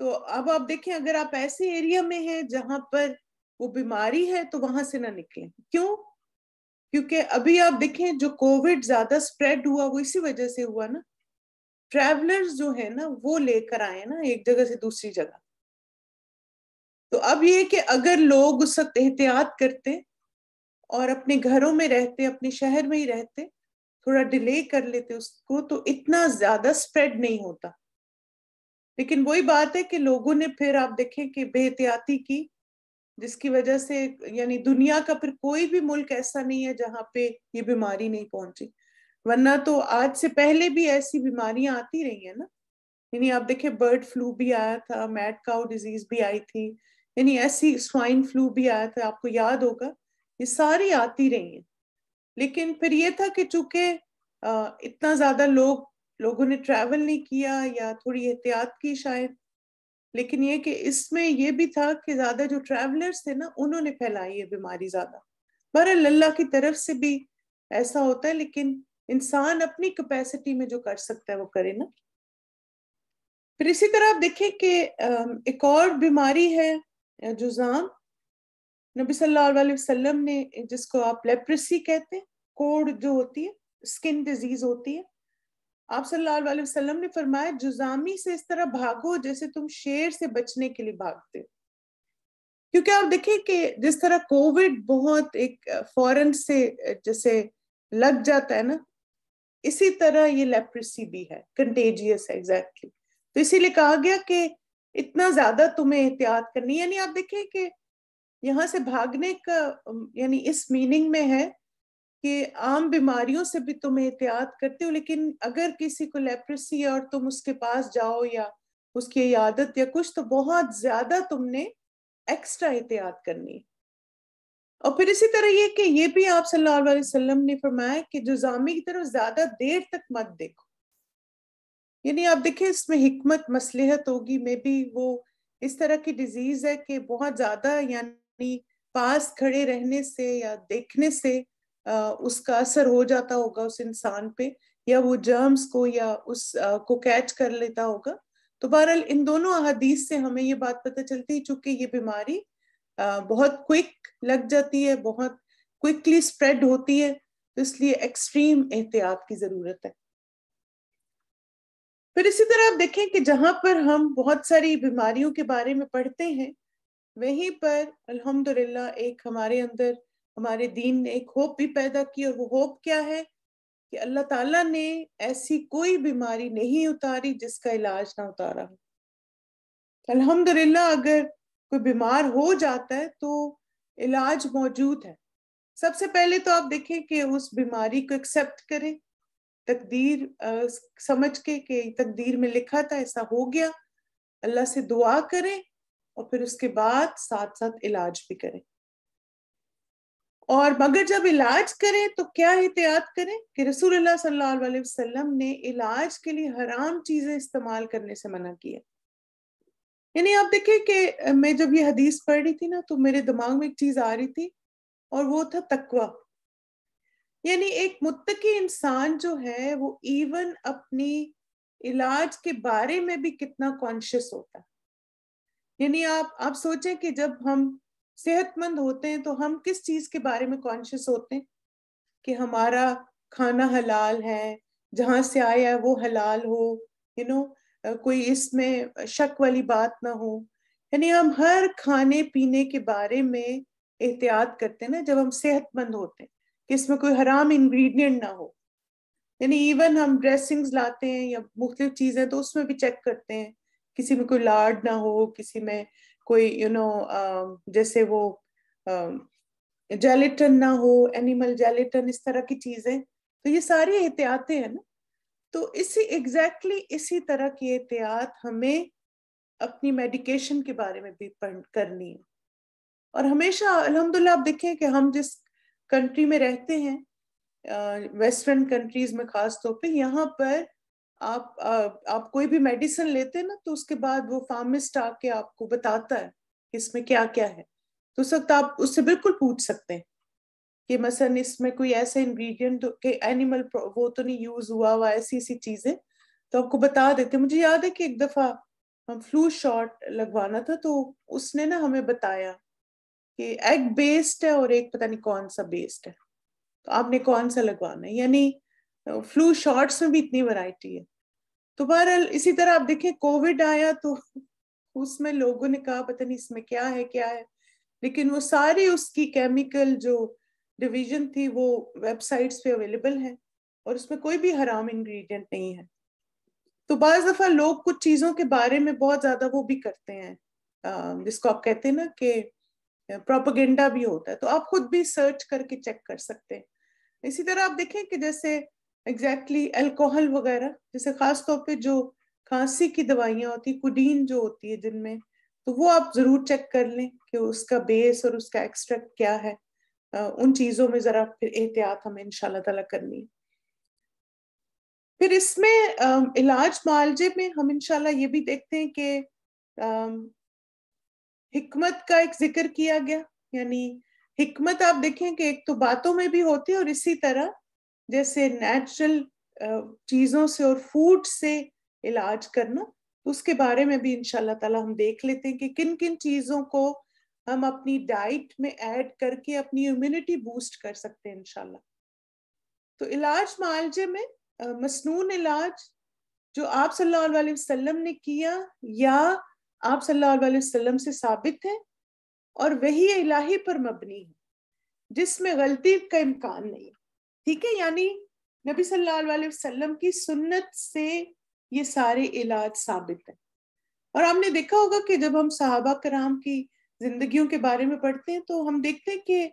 तो अब आप देखें, अगर आप ऐसे एरिया में हैं जहाँ पर वो बीमारी है तो वहाँ से ना निकलें। क्यों? क्योंकि अभी आप देखें, जो कोविड ज़्यादा स्प्रेड हुआ, वो इसी वजह से हुआ ना। ट्रैवलर्स जो है ना, वो लेकर आए ना, एक जगह से दूसरी जगह। तो अब ये कि अगर लोग उस वक्त एहतियात करते और अपने घरों में रहते, अपने शहर में ही रहते, थोड़ा डिले कर लेते उसको तो इतना ज़्यादा स्प्रेड नहीं होता। लेकिन वही बात है कि लोगों ने फिर आप देखें कि बेहतियाती की, जिसकी वजह से यानी दुनिया का फिर कोई भी मुल्क ऐसा नहीं है जहाँ पे ये बीमारी नहीं पहुँची। वरना तो आज से पहले भी ऐसी बीमारियाँ आती रही है ना। यानी आप देखें बर्ड फ्लू भी आया था मैट काउ डिज़ीज़ भी आई थी। यानी ऐसी स्वाइन फ्लू भी आया था, आपको याद होगा, ये सारी आती रही हैं। लेकिन फिर ये था कि चूँकि इतना ज़्यादा लोग, लोगों ने ट्रैवल नहीं किया या थोड़ी एहतियात की शायद, लेकिन ये कि इसमें ये भी था कि ज़्यादा जो ट्रैवलर्स थे ना, उन्होंने फैलाई है बीमारी ज़्यादा। बहरहाल अल्लाह की तरफ़ से भी ऐसा होता है, लेकिन इंसान अपनी कैपेसिटी में जो कर सकता है वो करे ना। फिर इसी तरह आप देखें कि एक और बीमारी है जुजाम नबी सल्लल्लाहु अलैहि वसल्लम ने, जिसको आप लेप्रेसी कहते हैं, कोड जो होती है स्किन डिज़ीज़ होती है, आप सल्लल्लाहु अलैहि वसल्लम ने फरमाया, जुजामी से इस तरह भागो जैसे तुम शेर से बचने के लिए भागते क्योंकि आप देखिए कि जिस तरह कोविड बहुत एक फॉरन से जैसे लग जाता है ना, इसी तरह ये लेप्रेसी भी है कंटेजियस है एग्जैक्टली exactly. तो इसीलिए कहा गया कि इतना ज़्यादा तुम्हें एहतियात करनी यानी आप देखिए कि यहाँ से भागने का यानी इस मीनिंग में है कि आम बीमारियों से भी तुम एहतियात करते हो, लेकिन अगर किसी को लेप्रेसी है और तुम उसके पास जाओ या उसकी आदत या कुछ तो बहुत ज़्यादा तुमने एक्स्ट्रा एहतियात करनी और फिर इसी तरह ये कि ये भी आप सल्लल्लाहु अलैहि वसल्लम ने फरमाया कि जो जुजामी की तरफ़ ज़्यादा देर तक मत देखो। यानी आप देखें इसमें हिकमत मसलहत होगी मे बी वो इस तरह की डिज़ीज़ है कि बहुत ज़्यादा यानी पास खड़े रहने से या देखने से आ, उसका असर हो जाता होगा उस इंसान पे या वो जर्म्स को या उस आ, को कैच कर लेता होगा। तो बहरहाल इन दोनों अहदीस से हमें ये बात पता चलती है चूँकि ये बीमारी बहुत क्विक लग जाती है बहुत क्विकली स्प्रेड होती है तो इसलिए एक्सट्रीम एहतियात की ज़रूरत है। फिर इसी तरह आप देखें कि जहाँ पर हम बहुत सारी बीमारियों के बारे में पढ़ते हैं, वहीं पर अल्हम्दुलिल्लाह एक हमारे अंदर, हमारे दीन ने एक होप भी पैदा की और वो होप क्या है? कि अल्लाह ताला ने ऐसी कोई बीमारी नहीं उतारी जिसका इलाज ना उतारा हो। अल्हम्दुलिल्लाह अगर कोई बीमार हो जाता है तो इलाज मौजूद है। सबसे पहले तो आप देखें कि उस बीमारी को एक्सेप्ट करें। तकदीर आ, समझ के कि तकदीर में लिखा था ऐसा हो गया। अल्लाह से दुआ करें और फिर उसके बाद साथ साथ इलाज भी करें। और मगर जब इलाज करें तो क्या एहतियात करें कि रसूल सल्लल्लाहु अलैहि वसल्लम ने इलाज के लिए हराम चीज़ें इस्तेमाल करने से मना किया। यानी आप देखें कि मैं जब ये हदीस पढ़ रही थी ना तो मेरे दिमाग में एक चीज़ आ रही थी और वो था तकवा। यानी एक मुत्तकी इंसान जो है, वो इवन अपनी इलाज के बारे में भी कितना कॉन्शियस होता है। यानी आप आप सोचें कि जब हम सेहतमंद होते हैं तो हम किस चीज़ के बारे में कॉन्शियस होते हैं? कि हमारा खाना हलाल है, जहाँ से आया है वो हलाल हो यू नो कोई इसमें शक वाली बात ना हो। यानी हम हर खाने पीने के बारे में एहतियात करते हैं ना, जब हम सेहतमंद होते हैं। कि इसमें कोई हराम इंग्रेडिएंट ना हो। यानी इवन हम ड्रेसिंग्स लाते हैं या मुख्तलिफ़ चीज़ें तो उसमें भी चेक करते हैं। किसी में कोई लाड ना हो किसी में कोई यू you नो know, जैसे वो जेलेटन ना हो एनिमल जेलेटन इस तरह की चीज़ें। तो ये सारी एहतियातें हैं ना। तो इसी एग्जैक्टली exactly इसी तरह की एहतियात हमें अपनी मेडिकेशन के बारे में भी करनी है। और हमेशा अल्हम्दुलिल्लाह आप देखें कि हम जिस कंट्री में रहते हैं वेस्टर्न कंट्रीज़ में खास तौर पे यहाँ पर आप आ, आप कोई भी मेडिसिन लेते हैं ना तो उसके बाद वो फार्मिस्ट आके आपको बताता है इसमें क्या क्या है। तो उस वक्त आप उससे बिल्कुल पूछ सकते हैं कि मसलन इसमें कोई ऐसा इंग्रेडिएंट के एनिमल वो तो नहीं यूज़ हुआ हुआ ऐसी ऐसी चीज़ें। तो आपको बता देते मुझे याद है कि एक दफ़ा हम फ्लू शॉट लगवाना था तो उसने ना हमें बताया कि एग बेस्ड है और एक पता नहीं कौन सा बेस्ड है। तो आपने कौन सा लगवाना है? यानी फ्लू शॉट्स में भी इतनी वैरायटी है। तो बहरहाल, इसी तरह आप देखें कोविड आया तो [LAUGHS] उसमें लोगों ने कहा, पता नहीं इसमें क्या है क्या है। लेकिन वो सारी उसकी केमिकल जो डिवीज़न थी, वो वेबसाइट्स पे अवेलेबल है और उसमें कोई भी हराम इंग्रेडिएंट नहीं है। तो बज दफ़ा लोग कुछ चीज़ों के बारे में बहुत ज़्यादा वो भी करते हैं। जिसको आप कहते हैं ना कि प्रोपोगेंडा भी होता है तो आप खुद भी सर्च करके चेक कर सकते हैं। इसी तरह आप देखें कि जैसे एग्जैक्टली exactly अल्कोहल वगैरह, जैसे खास तौर पे जो खांसी की दवाइयाँ होती कुडीन जो होती है जिनमें तो वो आप ज़रूर चेक कर लें कि उसका बेस और उसका एक्सट्रैक्ट क्या है। उन चीज़ों में जरा फिर एहतियात हमें इंशाल्लाह ताला करनी है। फिर इसमें इलाज मालजे में हम इनशाला ये भी देखते हैं कि हिकमत का एक ज़िक्र किया गया, यानी हिकमत आप देखें कि एक तो बातों में भी होती है और इसी तरह जैसे नेचुरल चीज़ों से और फ़ूड से इलाज करना तो उसके बारे में भी इनशाला ताला हम देख लेते हैं कि किन किन चीज़ों को हम अपनी डाइट में ऐड करके अपनी इम्यूनिटी बूस्ट कर सकते हैं इनशाला तो इलाज मालजे में मसनून इलाज जो आप सल्लल्लाहु अलैहि वसल्लम ने किया, या आप सल्लल्लाहु अलैहि वसल्लम से साबित है और वही इलाही पर मबनी है, जिसमें गलती का इम्कान नहीं ठीक है? यानी नबी सल्लल्लाहु अलैहि वसल्लम की सुन्नत से ये सारे इलाज साबित है। और हमने देखा होगा कि जब हम साहबा कराम की जिंदगियों के बारे में पढ़ते हैं तो हम देखते हैं कि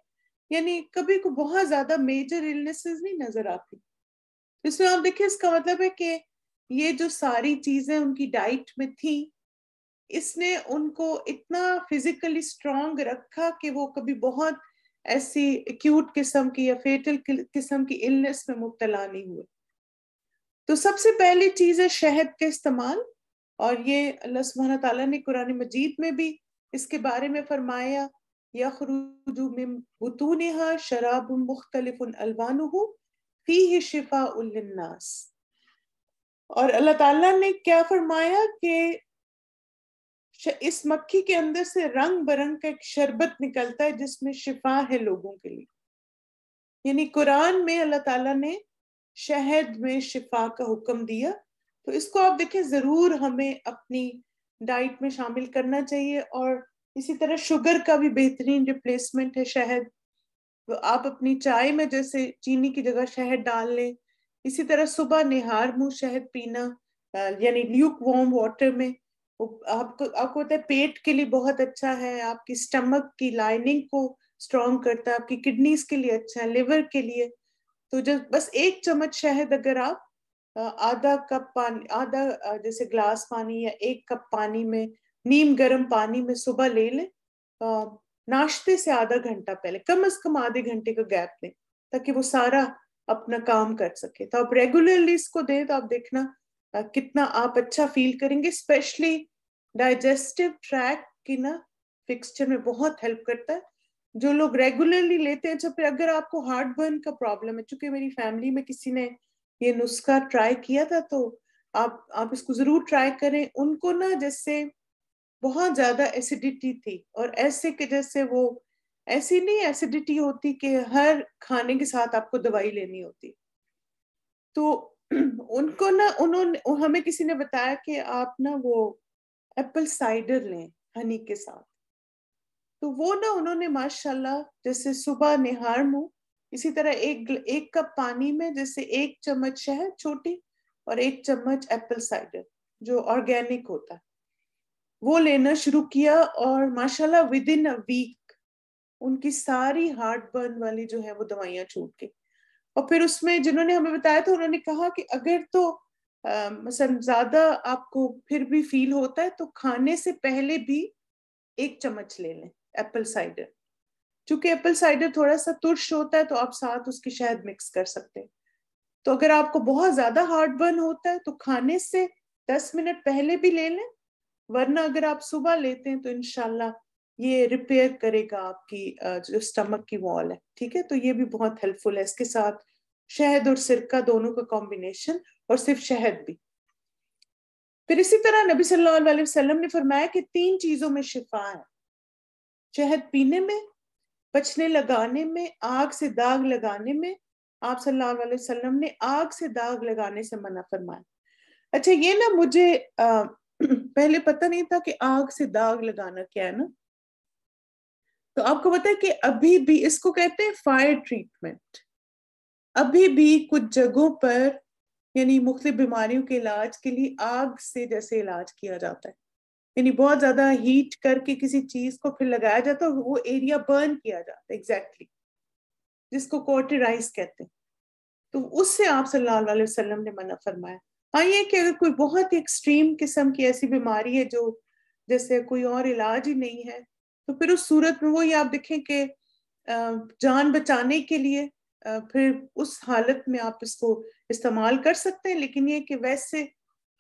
यानी कभी को बहुत ज़्यादा मेजर इलनेसेस नहीं नज़र आती। इसमें आप देखिए, इसका मतलब है कि ये जो सारी चीज़ें उनकी डाइट में थी इसने उनको इतना फिजिकली स्ट्रांग रखा कि वो कभी बहुत ऐसी एक्यूट किस्म की या फेटल किस्म की इलनेस में मुबतला नहीं हुए। तो सबसे पहली चीज़ है शहद का इस्तेमाल, और ये अल्लाह सुबहाना ताला ने कुरान मजीद में भी इसके बारे में फरमाया शराब मुख्तलिफ़ अलवानुहु फीहि शिफा और अल्लाह ताला ने क्या फरमाया कि इस मक्खी के अंदर से रंग बरंग का एक शरबत निकलता है जिसमें शिफा है लोगों के लिए। यानी कुरान में अल्लाह ताला ने शहद में शिफा का हुक्म दिया। तो इसको आप देखें, ज़रूर हमें अपनी डाइट में शामिल करना चाहिए और इसी तरह शुगर का भी बेहतरीन रिप्लेसमेंट है शहद। तो आप अपनी चाय में जैसे चीनी की जगह शहद डाल लें। इसी तरह सुबह निहार मुँह शहद पीना यानी ल्यूक वॉर्म वाटर में आपको आपको पता है, पेट के लिए बहुत अच्छा है, आपकी स्टमक की लाइनिंग को स्ट्रॉन्ग करता है, आपकी किडनीज के लिए अच्छा है लिवर के लिए। तो जब, बस एक चम्मच शहद अगर आप आधा कप पानी, आधा जैसे ग्लास पानी या एक कप पानी में, नीम गर्म पानी में सुबह ले लें नाश्ते से आधा घंटा पहले, कम अज कम आधे घंटे का गैप दें ताकि वो सारा अपना काम कर सके। तो आप रेगुलरली इसको दें तो आप देखना कितना आप अच्छा फील करेंगे स्पेशली डाइजेस्टिव ट्रैक की ना फिक्सचर में बहुत हेल्प करता है। जो लोग रेगुलरली लेते हैं, जब अगर आपको हार्ट बर्न का प्रॉब्लम है, चूँकि मेरी फैमिली में किसी ने ये नुस्खा ट्राई किया था तो आप आप इसको ज़रूर ट्राई करें। उनको ना जैसे बहुत ज़्यादा एसिडिटी थी और ऐसे के जैसे वो, ऐसी नहीं एसिडिटी होती कि हर खाने के साथ आपको दवाई लेनी होती। तो उनको ना, उन्होंने हमें किसी ने बताया कि आप ना वो एप्पल साइडर लें हनी के साथ। तो वो ना उन्होंने माशाल्लाह जैसे सुबह निहार मुँह, इसी तरह एक एक कप पानी में जैसे एक चम्मच शहद छोटी और एक चम्मच एप्पल साइडर जो ऑर्गेनिक होता। है वो लेना शुरू किया और माशाल्लाह विद इन अ वीक उनकी सारी हार्ट बर्न वाली जो है वो दवाइयाँ छूट गई। और फिर उसमें जिन्होंने हमें बताया था, उन्होंने कहा कि अगर तो मसलन ज़्यादा आपको फिर भी फील होता है तो खाने से पहले भी एक चम्मच ले लें एप्पल साइडर चूँकि एप्पल साइडर थोड़ा सा तुर्श होता है तो आप साथ उसकी शहद मिक्स कर सकते हैं। तो अगर आपको बहुत ज़्यादा हार्ट बर्न होता है तो खाने से दस मिनट पहले भी ले लें, वरना अगर आप सुबह लेते हैं तो इनशाला ये रिपेयर करेगा आपकी जो स्टमक की वॉल है ठीक है? तो ये भी बहुत हेल्पफुल है। इसके साथ शहद और सिरका दोनों का कॉम्बिनेशन और सिर्फ़ शहद भी। फिर इसी तरह नबी सल्लल्लाहु अलैहि वसल्लम ने फरमाया कि तीन चीज़ों में शिफा है। शहद पीने में बचने लगाने में आग से दाग लगाने में आप सल्लल्लाहु अलैहि वसल्लम ने आग से दाग लगाने से मना फरमाया। अच्छा ये ना मुझे आ, [CLEARS THROAT] पहले पता नहीं था कि आग से दाग लगाना क्या है ना? तो आपको पता है कि अभी भी इसको कहते हैं फायर ट्रीटमेंट अभी भी कुछ जगहों पर, यानी मुख्तु बीमारियों के इलाज के लिए आग से जैसे इलाज किया जाता है। यानी बहुत ज़्यादा हीट करके किसी चीज़ को फिर लगाया जाता है वो एरिया बर्न किया जाता है एग्जैक्टली जिसको कोटेराइज कहते हैं। तो उससे आप सल्लल्लाहु अलैहि वसल्लम ने मना फरमाया। हाँ ये कि अगर कोई बहुत एक्सट्रीम किस्म की ऐसी बीमारी है जो, जैसे कोई और इलाज ही नहीं है तो फिर उस सूरत में वो ये आप देखें कि जान बचाने के लिए फिर उस हालत में आप इसको इस्तेमाल कर सकते हैं, लेकिन ये कि वैसे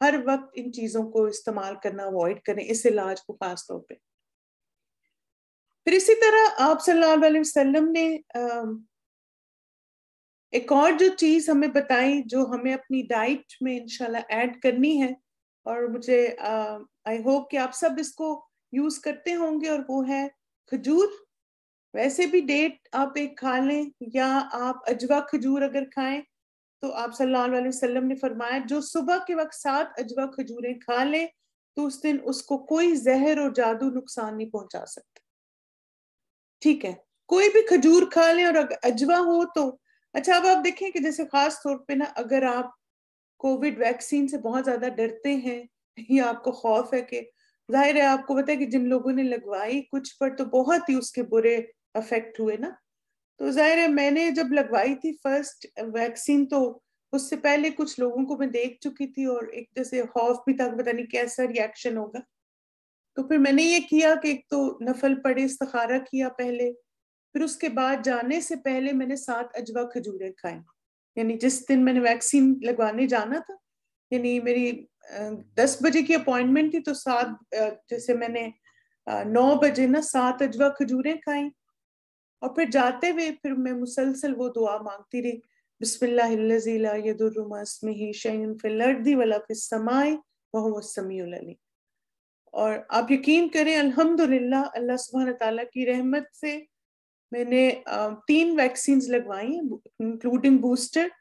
हर वक्त इन चीज़ों को इस्तेमाल करना अवॉइड करें इस इलाज को खास तौर पे। फिर इसी तरह आप सल्लल्लाहु अलैहि वसल्लम ने एक और जो चीज़ हमें बताई, जो हमें अपनी डाइट में इनशाला ऐड करनी है, और मुझे आई होप कि आप सब इसको यूज़ करते होंगे और वो है खजूर। वैसे भी डेट आप एक खा लें या आप अजवा खजूर अगर खाएँ तो आप सल्लल्लाहु अलैहि वसल्लम ने फरमाया, जो सुबह के वक्त सात अजवा खजूरें खा ले तो उस दिन उसको कोई जहर और जादू नुकसान नहीं पहुँचा सकता। ठीक है, कोई भी खजूर खा लें और अगर अजवा हो तो। अच्छा अब आप देखें कि जैसे खास तौर पे ना, अगर आप कोविड वैक्सीन से बहुत ज़्यादा डरते हैं, या आपको खौफ है कि ज़ाहिर है आपको पता है कि जिन लोगों ने लगवाई कुछ पर तो बहुत ही उसके बुरे अफेक्ट हुए ना। तो ज़ाहिर है मैंने जब लगवाई थी फ़र्स्ट वैक्सीन तो उससे पहले कुछ लोगों को मैं देख चुकी थी और एक जैसे खौफ भी था पता नहीं कैसा रिएक्शन होगा। तो फिर मैंने ये किया कि एक तो नफल पड़े, इस्तखारा किया पहले, फिर उसके बाद जाने से पहले मैंने सात अजवा खजूरें खाए यानी जिस दिन मैंने वैक्सीन लगवाने जाना था, यानी मेरी दस बजे की अपॉइंटमेंट थी तो सात जैसे मैंने नौ बजे ना सात अजवा खजूरें खाई। और फिर जाते हुए फिर मैं मुसलसल वो दुआ मांगती रही बिस्मिल्लाह और आप यकीन करें, अल्हम्दुलिल्लाह, अल्लाह सुबहान ताला की रहमत से मैंने तीन वैक्सीन लगवाई इंक्लूडिंग बूस्टर,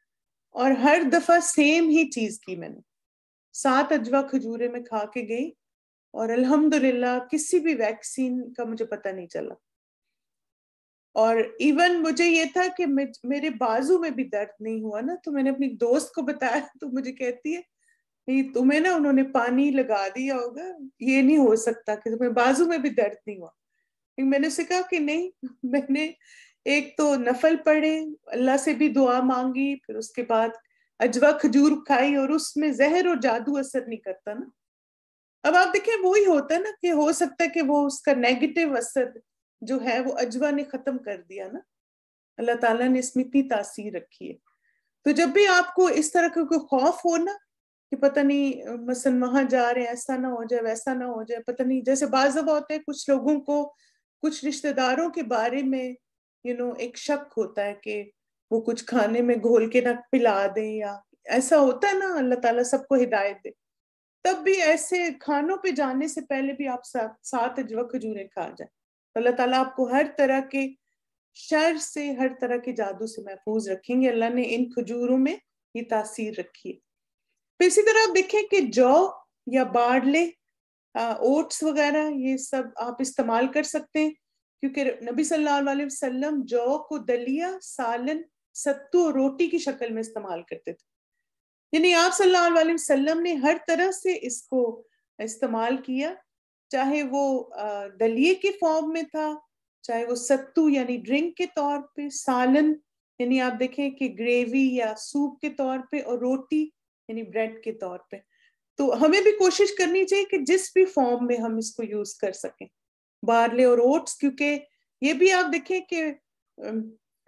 और हर दफ़ा सेम ही चीज़ की मैंने। सात अजवा खजूरे में खा के गई और अल्हम्दुलिल्लाह किसी भी वैक्सीन का मुझे पता नहीं चला। और इवन मुझे ये था कि मेरे बाजू में भी दर्द नहीं हुआ ना तो मैंने अपनी दोस्त को बताया [LAUGHS] तो मुझे कहती है, नहीं, तुम्हें ना उन्होंने पानी लगा दिया होगा, ये नहीं हो सकता कि तुम्हें बाजू में भी दर्द नहीं हुआ। मैंने उसे कहा कि नहीं, [LAUGHS] मैंने एक तो नफल पढ़े, अल्लाह से भी दुआ मांगी, फिर उसके बाद अजवा खजूर खाई और उसमें जहर और जादू असर नहीं करता ना। अब आप देखें, वो ही होता है ना कि हो सकता है कि वो उसका नेगेटिव असर जो है, वो अजवा ने खत्म कर दिया ना। अल्लाह ताला ने इसमें इतनी तासीर रखी है। तो जब भी आपको इस तरह का कोई खौफ हो ना कि पता नहीं मसन वहाँ जा रहे हैं, ऐसा ना हो जाए, वैसा ना हो जाए, पता नहीं, जैसे बाजब होते हैं, कुछ लोगों को, कुछ रिश्तेदारों के बारे में यू नो एक शक होता है कि वो कुछ खाने में घोल के ना पिला दें या ऐसा होता है ना, अल्लाह ताला सबको हिदायत दे। तब भी ऐसे खानों पे जाने से पहले भी आप साथ सात अजवा खजूरें खा जाए। तो अल्लाह ताला आपको हर तरह के शर से, हर तरह के जादू से महफूज रखेंगे। अल्लाह ने इन खजूरों में ये तासीर रखी है। फिर इसी तरह आप देखें कि जौ या बाड़ले ओट्स वगैरह, ये सब आप इस्तेमाल कर सकते हैं। क्योंकि नबी सल्लल्लाहु अलैहि वसल्लम जौ को दलिया, सालन सत्तू और रोटी की शक्ल में इस्तेमाल करते थे। यानी आप सल्लल्लाहु अलैहि वसल्लम ने हर तरह से इसको इस्तेमाल किया, चाहे वो दलिए के फॉर्म में था, चाहे वो सत्तू यानी ड्रिंक के तौर पे, सालन, यानी आप देखें कि ग्रेवी या सूप के तौर पे और रोटी, यानी ब्रेड के तौर पे। तो हमें भी कोशिश करनी चाहिए कि जिस भी फॉर्म में हम इसको यूज़ कर सकें, बार्ले और ओट्स क्योंकि ये भी आप देखें कि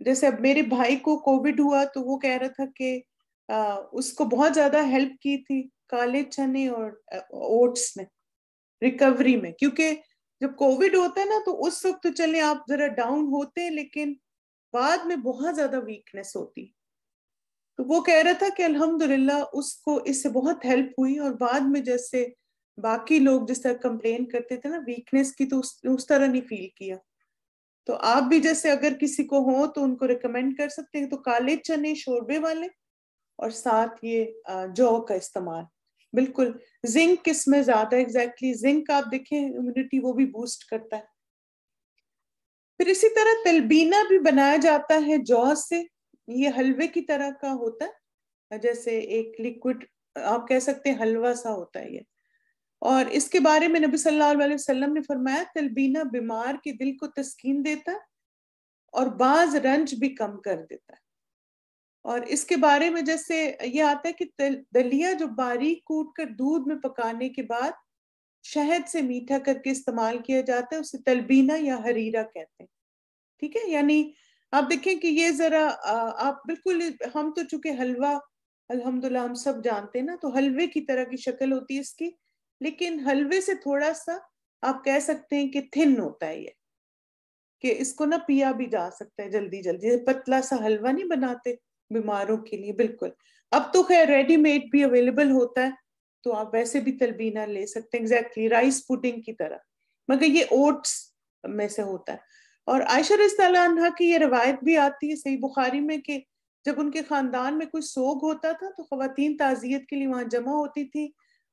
जैसे अब मेरे भाई को कोविड हुआ तो वो कह रहा था कि उसको बहुत ज़्यादा हेल्प की थी काले चने और ओट्स ने रिकवरी में। क्योंकि जब कोविड होता है ना तो उस वक्त तो चले आप जरा डाउन होते हैं लेकिन बाद में बहुत ज़्यादा वीकनेस होती। तो वो कह रहा था कि अल्हम्दुलिल्लाह उसको इससे बहुत हेल्प हुई और बाद में जैसे बाकी लोग जिस तरह कंप्लेन करते थे ना वीकनेस की तो उस, उस तरह नहीं फील किया। तो आप भी जैसे अगर किसी को हो तो उनको रिकमेंड कर सकते हैं। तो काले चने शोरबे वाले और साथ ये जौ का इस्तेमाल। बिल्कुल, जिंक इसमें ज़्यादा एग्जैक्टली जिंक आप देखें इम्यूनिटी वो भी बूस्ट करता है। फिर इसी तरह तलबीना भी बनाया जाता है जौ से। ये हलवे की तरह का होता है। जैसे एक लिक्विड आप कह सकते हैं हलवा सा होता है ये। और इसके बारे में नबी सल्लल्लाहु अलैहि वसल्लम ने फरमाया तलबीना बीमार के दिल को तस्कीन देता और बाज रंज भी कम कर देता और इसके बारे में जैसे ये आता है कि दलिया जो बारीक कूट कर दूध में पकाने के बाद शहद से मीठा करके इस्तेमाल किया जाता है, उसे तलबीना या हरीरा कहते हैं। ठीक है? यानी आप देखें कि ये जरा आप बिल्कुल, हम तो चूँकि हलवा, अल्हम्दुलिल्लाह, हम सब जानते हैं ना तो हलवे की तरह की शक्ल होती है इसकी। लेकिन हलवे से थोड़ा सा आप कह सकते हैं कि थिन होता है ये, कि इसको ना पिया भी जा सकता है जल्दी जल्दी। पतला सा हलवा नहीं बनाते बीमारों के लिए, बिल्कुल। अब तो खैर रेडीमेड भी अवेलेबल होता है तो आप वैसे भी तलबीना ले सकते हैं। एग्जैक्टली राइस पुडिंग की तरह। मगर ये ओट्स में से होता है। और आयशा रहा की ये रवायत भी आती है सही बुखारी में कि जब उनके खानदान में कोई सोग होता था तो खातन ताजियत के लिए वहाँ जमा होती थी।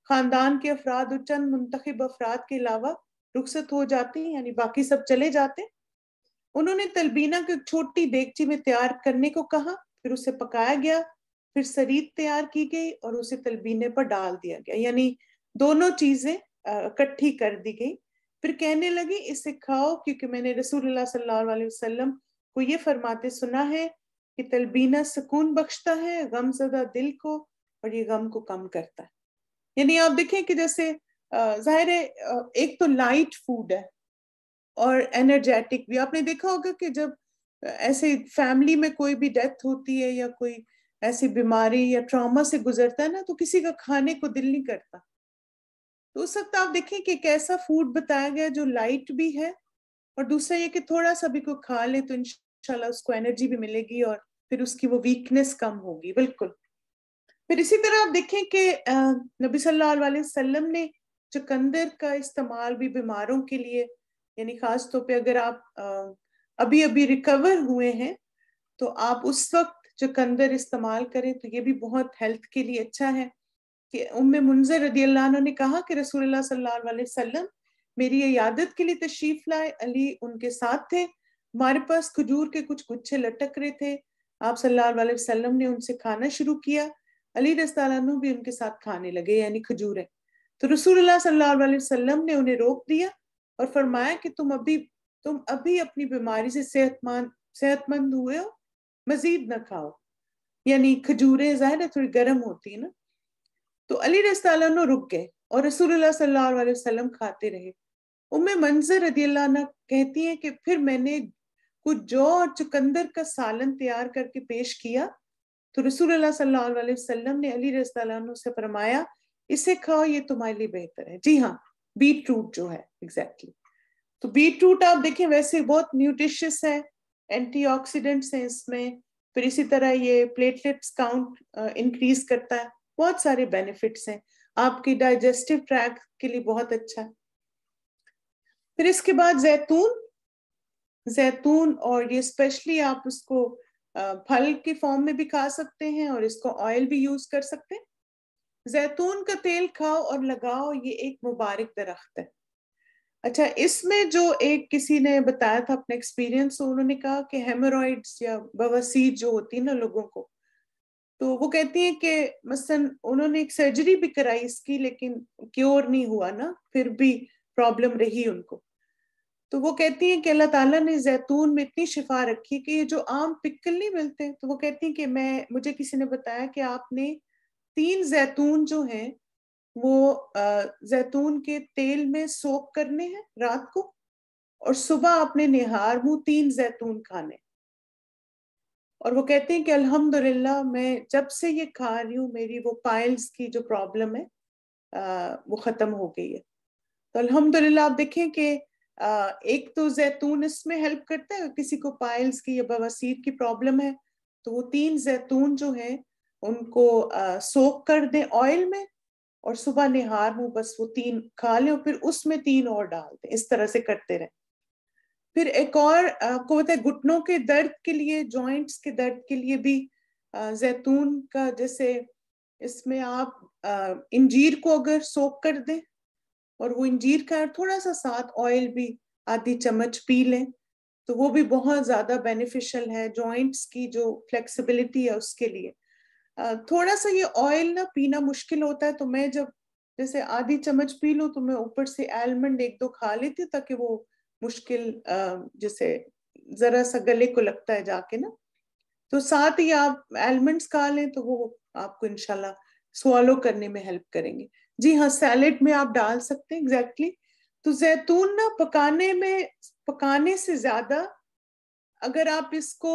खानदान के अफराद और चंद मुंतखब अफराद के अलावा रुखसत हो जाते हैं, यानी बाकी सब चले जाते उन्होंने तलबीना को छोटी देगची में तैयार करने को कहा, फिर उसे पकाया गया, फिर शरीर तैयार की गई और उसे तलबीने पर डाल दिया गया। यानी दोनों चीज़ें इकट्ठी कर दी गई। फिर कहने लगी, इसे खाओ, क्योंकि मैंने रसूलुल्लाह सल्लल्लाहु को ये फरमाते सुना है कि तलबीना सुकून बख्शता है, गम जदा दिल को और ये गम को कम करता है। यानी आप देखें कि जैसे ज़ाहिर है एक तो लाइट फ़ूड है और एनर्जेटिक भी। आपने देखा होगा कि जब ऐसे फैमिली में कोई भी डेथ होती है या कोई ऐसी बीमारी या ट्रॉमा से गुजरता है ना तो किसी का खाने को दिल नहीं करता। तो उस वक्त आप देखें कि कैसा फ़ूड बताया गया जो लाइट भी है और दूसरा ये कि थोड़ा सा भी को खा ले तो इनशाला उसको एनर्जी भी मिलेगी और फिर उसकी वो वीकनेस कम होगी, बिल्कुल। फिर इसी तरह आप देखें कि नबी सल्लल्लाहु अलैहि वसल्लम ने चुकंदर का इस्तेमाल भी बीमारों के लिए, यानी खास तौर पे अगर आप अभी अभी रिकवर हुए हैं तो आप उस वक्त चुकंदर इस्तेमाल करें तो ये भी बहुत हेल्थ के लिए अच्छा है कि उम्मे मुंजर रदी अल्लाह ने कहा कि रसूलुल्लाह सल्लल्लाहु अलैहि वसल्लम मेरी यादत के लिए तशरीफ़ लाए, अली उनके साथ थे, हमारे पास खजूर के कुछ गुच्छे लटक रहे थे, आप सल्लल्लाहु अलैहि वसल्लम ने उनसे खाना शुरू किया अली रस्तानु भी उनके साथ खाने लगे, यानी खजूर। तो रसूलुल्लाह सल्लल्लाहु ने उन्हें रोक दिया और फरमाया कि तुम अभी तुम अभी अपनी बीमारी से सेहतमंद सेहतमंद हुए हो, मजीद न खाओ। यानी खजूरें ज़ाहिर है थोड़ी गर्म होती है ना। तो अली रस्तानु रुक गए और रसूलुल्लाह सल्लल्लाहु खाते रहे। उम्मे मंजर रदी कहती हैं कि फिर मैंने कुछ जौ और चुकंदर का सालन तैयार करके पेश किया तो अलैहि वसल्लम ने अली रज़ियल्लाहु से फरमाया, इसे खाओ, ये तुम्हारे लिए बेहतर है। जी हाँ बीट रूट जो है एग्जैक्टली exactly. तो बीट रूट आप देखें, वैसे बहुत न्यूट्रिशियस है एंटीऑक्सीडेंट्स हैं इसमें, फिर इसी तरह ये प्लेटलेट्स काउंट इंक्रीज करता है, बहुत सारे बेनिफिट्स हैं। आपकी डाइजेस्टिव ट्रैक के लिए बहुत अच्छा फिर इसके बाद जैतून जैतून और ये स्पेशली आप उसको फल के फॉर्म में भी खा सकते हैं और इसको ऑयल भी यूज़ कर सकते हैं। जैतून का तेल खाओ और लगाओ, ये एक मुबारक दरख्त है। अच्छा इसमें जो एक किसी ने बताया था, अपना एक्सपीरियंस उन्होंने कहा कि हेमोरॉइड्स या बवासीर जो होती है ना लोगों को तो वो कहती हैं कि मसन उन्होंने एक सर्जरी भी कराई इसकी, लेकिन क्योर नहीं हुआ ना, फिर भी प्रॉब्लम रही उनको। तो वो कहती हैं कि अल्लाह ताला ने जैतून में इतनी शिफा रखी कि ये जो आम पिकल नहीं मिलते तो वो कहती हैं कि मैं मुझे किसी ने बताया कि आपने तीन जैतून जो हैं वो जैतून के तेल में सोप करने हैं रात को और सुबह आपने निहार मुँह तीन जैतून खाने। और वो कहते हैं कि अल्हम्दुलिल्लाह मैं जब से ये खा रही हूँ मेरी वो पाइल्स की जो प्रॉब्लम है आ, वो खत्म हो गई है। तो अल्हम्दुलिल्लाह आप देखें कि एक तो जैतून इसमें हेल्प करता है, किसी को पाइल्स की या बवासीर की प्रॉब्लम है तो वो तीन जैतून जो है, उनको सोख कर दें ऑयल में और सुबह निहार मुँह, बस वो तीन खा लें फिर उसमें तीन और डाल दें, इस तरह से करते रहे। फिर एक और, आपको पता है, घुटनों के दर्द के लिए जॉइंट्स के दर्द के लिए भी जैतून का जैसे, इसमें आप इंजीर को अगर सोख कर दें और वो इंजीर का थोड़ा सा साथ ऑयल भी आधी चम्मच पी लें तो वो भी बहुत ज़्यादा बेनिफिशियल है जॉइंट्स की जो फ्लेक्सिबिलिटी है उसके लिए। थोड़ा सा ये ऑयल ना पीना मुश्किल होता है तो मैं जब जैसे आधी चम्मच पी लूँ तो मैं ऊपर से एलमंड एक दो खा लेती हूँ, ताकि वो मुश्किल जैसे जरा सा गले को लगता है जाके ना। तो साथ ही आप एलमंड्स खा लें तो वो आपको इनशाला स्वालो करने में हेल्प करेंगे। जी हाँ सैलेड में आप डाल सकते हैं एग्जैक्टली exactly. तो जैतून ना पकाने में, पकाने से ज़्यादा अगर आप इसको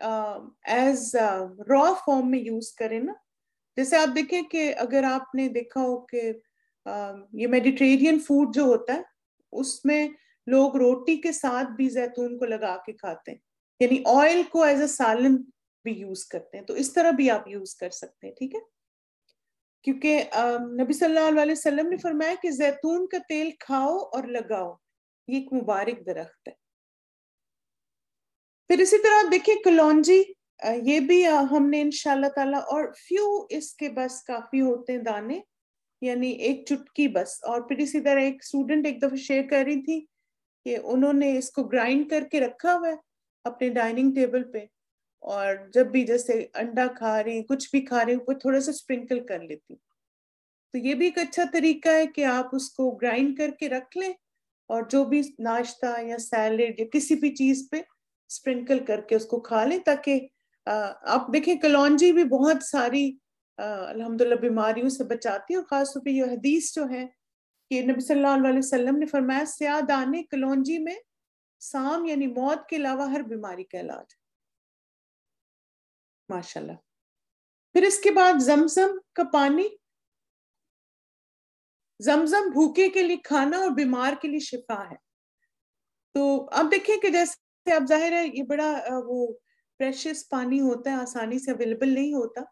एज रॉ फॉर्म में यूज़ करें ना, जैसे आप देखें कि अगर आपने देखा हो कि ये मेडिटेरियन फ़ूड जो होता है, उसमें लोग रोटी के साथ भी जैतून को लगा के खाते हैं। यानी ऑयल को एज अ सालन भी यूज़ करते हैं। तो इस तरह भी आप यूज़ कर सकते हैं, ठीक है? क्योंकि नबी सल्लल्लाहु अलैहि वसल्लम ने फरमाया कि जैतून का तेल खाओ और लगाओ, ये एक मुबारक दरख्त है। फिर इसी तरह देखिए कलौजी ये भी हमने इनशाला ताला और फ्यू इसके बस काफ़ी होते हैं दाने, यानी एक चुटकी बस। और फिर इसी तरह एक स्टूडेंट एक दफ़ा शेयर कर रही थी कि उन्होंने इसको ग्राइंड करके रखा हुआ है अपने डाइनिंग टेबल पे। और जब भी जैसे अंडा खा रहे हैं, कुछ भी खा रहे हैं थोड़ा सा स्प्रिंकल कर लेती हूँ। तो ये भी एक अच्छा तरीका है कि आप उसको ग्राइंड करके रख लें और जो भी नाश्ता या सैलेड या किसी भी चीज़ पे स्प्रिंकल करके उसको खा लें ताकि आप देखें कलौजी भी बहुत सारी अल्हम्दुलिल्लाह बीमारियों से बचाती है और खासतौर पर यह हदीस जो है कि नबी सल्लल्लाहु अलैहि वसल्लम ने फरमाया स्या दाने कलौजी में साम यानी मौत के अलावा हर बीमारी का इलाज माशाल्लाह। फिर इसके बाद जमजम का पानी, जमजम भूखे के लिए खाना और बीमार के लिए शिफा है। तो अब देखिए कि जैसे अब ज़ाहिर है ये बड़ा वो प्रेशियस पानी होता है, आसानी से अवेलेबल नहीं होता।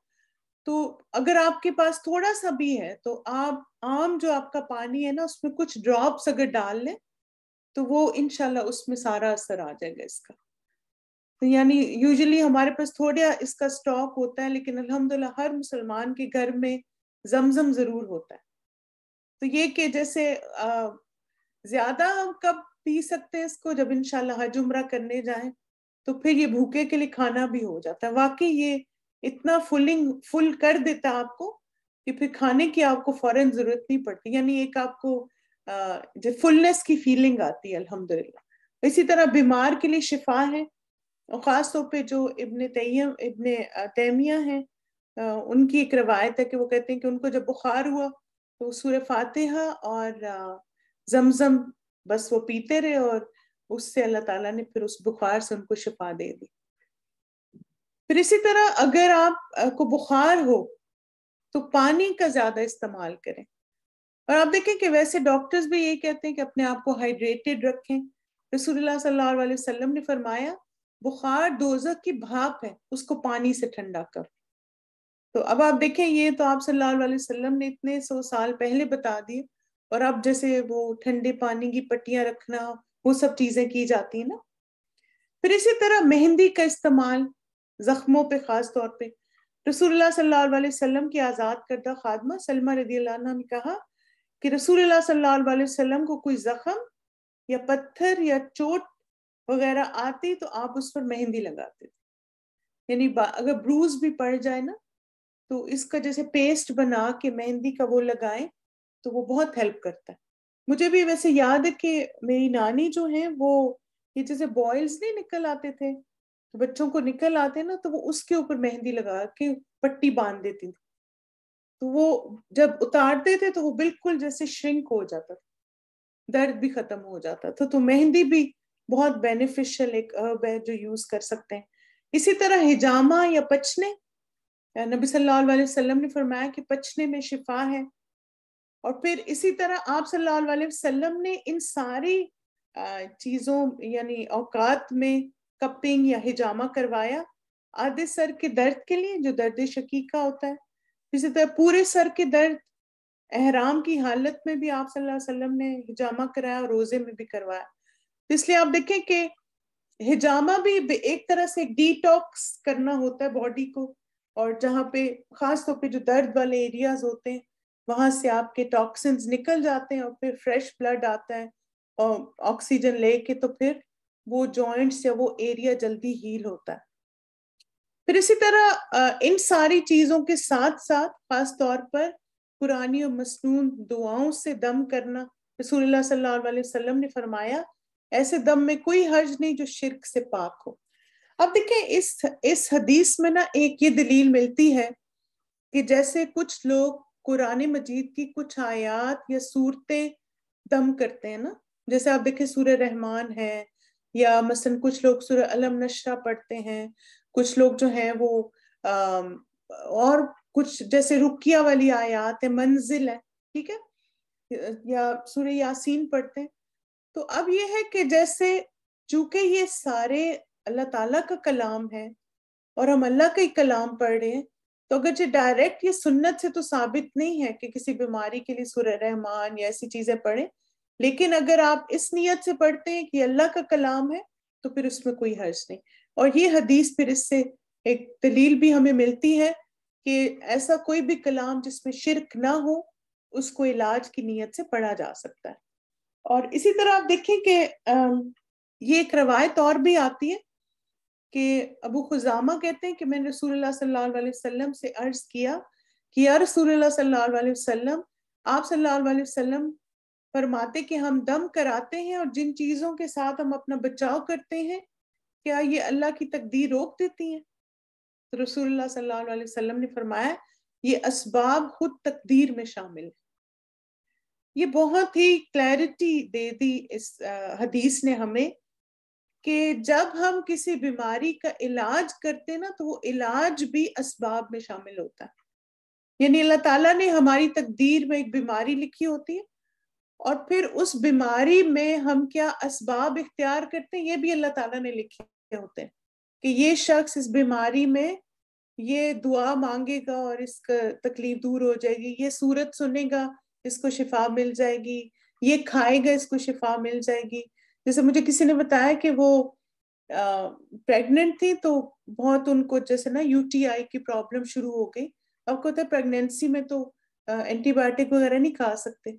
तो अगर आपके पास थोड़ा सा भी है तो आप, आम जो आपका पानी है ना, उसमें कुछ ड्रॉप्स अगर डाल लें तो वो इनशाला उसमें सारा असर आ जाएगा इसका। तो यानी यूजुअली हमारे पास थोड़ा इसका स्टॉक होता है, लेकिन अल्हम्दुलिल्लाह हर मुसलमान के घर में जमजम ज़रूर होता है। तो ये कि जैसे ज़्यादा हम कब पी सकते हैं इसको? जब इंशाल्लाह हज उम्र करने जाए तो फिर ये भूखे के लिए खाना भी हो जाता है। वाकई ये इतना फुलिंग, फुल कर देता है आपको कि फिर खाने की आपको फ़ौरन ज़रूरत नहीं पड़ती। यानी एक आपको जो फुलनेस की फीलिंग आती है अल्हम्दुलिल्लाह इसी तरह बीमार के लिए शिफा है और ख़ास तौर पे जो इब्ने तैयम, इब्ने तैमिया हैं उनकी एक रवायत है कि वो कहते हैं कि उनको जब बुखार हुआ तो सूर्य फातिहा और जमजम बस वो पीते रहे और उससे अल्लाह ताला ने फिर उस बुखार से उनको शिफा दे दी। फिर इसी तरह अगर आप को बुखार हो तो पानी का ज़्यादा इस्तेमाल करें। और आप देखें कि वैसे डॉक्टर्स भी ये कहते हैं कि अपने आप को हाइड्रेटेड रखें। रसूलुल्लाह सल्लल्लाहु अलैहि वसल्लम ने फरमाया बुखार दोजक की भाप है, उसको पानी से ठंडा कर। तो अब आप देखें, ये तो आप सल्लल्लाहु अलैहि वसल्लम ने इतने सौ साल पहले बता दिए, और अब जैसे वो ठंडे पानी की पट्टियाँ रखना, वो सब चीज़ें की जाती है ना। फिर इसी तरह मेहंदी का इस्तेमाल जख्मों पे, खास तौर पे। रसूलुल्लाह सल्लल्लाहु अलैहि वसल्लम की आज़ाद करदा खादमा सलमा रदी ने कहा कि रसूलुल्लाह सल्लल्लाहु अलैहि वसल्लम को कोई जख्म या पत्थर या चोट वगैरह आती तो आप उस पर मेहंदी लगाते थे। यानी अगर ब्रूज भी पड़ जाए ना तो इसका जैसे पेस्ट बना के मेहंदी का वो लगाएँ तो वो बहुत हेल्प करता है। मुझे भी वैसे याद है कि मेरी नानी जो है, वो ये जैसे बॉयल्स नहीं निकल आते थे तो बच्चों को निकल आते ना तो वो उसके ऊपर मेहंदी लगा के पट्टी बाँध देती थी। तो वो जब उतारते थे तो वो बिल्कुल जैसे श्रिंक हो जाता था, दर्द भी खत्म हो जाता था तो मेहंदी भी बहुत बेनिफिशियल एक अर्ब है जो यूज़ कर सकते हैं। इसी तरह हिजामा या पचने नबी सल्लल्लाहु अलैहि वसल्लम ने फरमाया कि पचने में शिफा है। और फिर इसी तरह आप सल्लल्लाहु अलैहि वसल्लम ने इन सारी चीज़ों, यानी औकात में कपिंग या हिजामा करवाया, आधे सर के दर्द के लिए जो दर्द शकीका होता है। इसी तरह पूरे सर के दर्द, एहराम की हालत में भी आप सल्लल्लाहु अलैहि वसल्लम ने हिजामा कराया और रोज़े में भी करवाया। इसलिए आप देखें कि हिजामा भी एक तरह से डिटॉक्स करना होता है बॉडी को, और जहाँ पे खास तौर पे जो दर्द वाले एरियाज़ होते हैं, वहाँ से आपके टॉक्सिन्स निकल जाते हैं और फिर फ्रेश ब्लड आता है, और ऑक्सीजन लेके तो फिर वो जॉइंट्स या वो एरिया जल्दी हील होता है। फिर इसी तरह इन सारी चीज़ों के साथ साथ खास तौर पर पुरानी और मसनून दुआओं से दम करना अलैहि वसल्लम ने फरमाया ऐसे दम में कोई हर्ज नहीं जो शिरक से पाक हो। अब देखें इस इस हदीस में ना एक ये दलील मिलती है कि जैसे कुछ लोग कुरान मजीद की कुछ आयात या सूरतें दम करते हैं ना जैसे आप देखें सूर्य रहमान है या मसन कुछ लोग सूर्य अलम नशरा पढ़ते हैं कुछ लोग जो हैं वो आ, और कुछ जैसे रुकिया वाली आयात है मंजिल है ठीक है? या सूर्य यासीन पढ़ते हैं। तो अब ये है कि जैसे चूँकि ये सारे अल्लाह ताला का कलाम है और हम अल्लाह का ही कलाम पढ़ रहे हैं तो अगर जो डायरेक्ट ये सुन्नत से तो साबित नहीं है कि किसी बीमारी के लिए सुर रहमान या ऐसी चीज़ें पढ़े। लेकिन अगर आप इस नीयत से पढ़ते हैं कि अल्लाह का कलाम है तो फिर उसमें कोई हर्ज नहीं। और ये हदीस फिर इससे एक दलील भी हमें मिलती है कि ऐसा कोई भी कलाम जिसमें शिरक ना हो, उसको इलाज की नीयत से पढ़ा जा सकता है। और इसी तरह आप देखें कि ये एक रवायत और भी आती है कि अबू खुजामा कहते हैं कि मैंने रसूलुल्लाह सल्लल्लाहु अलैहि वसल्लम से अर्ज़ किया कि या रसूलुल्लाह सल्लल्लाहु अलैहि वसल्लम, आप सल्लल्लाहु अलैहि वसल्लम फरमाते कि हम दम कराते हैं और जिन चीज़ों के साथ हम अपना बचाव करते हैं, क्या ये अल्लाह की तकदीर रोक देती हैं? तो रसूलुल्लाह सल्लल्लाहु अलैहि वसल्लम ने फरमाया, ये असबाब खुद तकदीर में शामिल है। ये बहुत ही क्लैरिटी दे दी इस हदीस ने हमें कि जब हम किसी बीमारी का इलाज करते ना तो वो इलाज भी इसबाब में शामिल होता है। यानी अल्लाह ताला ने हमारी तकदीर में एक बीमारी लिखी होती है और फिर उस बीमारी में हम क्या असबाब इख्तियार करते हैं, ये भी अल्लाह ताला ने लिखे होते हैं कि ये शख्स इस बीमारी में ये दुआ मांगेगा और इसका तकलीफ़ दूर हो जाएगी, ये सूरत सुनेगा इसको शिफा मिल जाएगी, ये खाएगा इसको शिफा मिल जाएगी। जैसे मुझे किसी ने बताया कि वो प्रेग्नेंट थी तो बहुत उनको जैसे ना यूटीआई की प्रॉब्लम शुरू हो गई। आपको पता है प्रेगनेंसी में तो एंटीबायोटिक वगैरह नहीं खा सकते।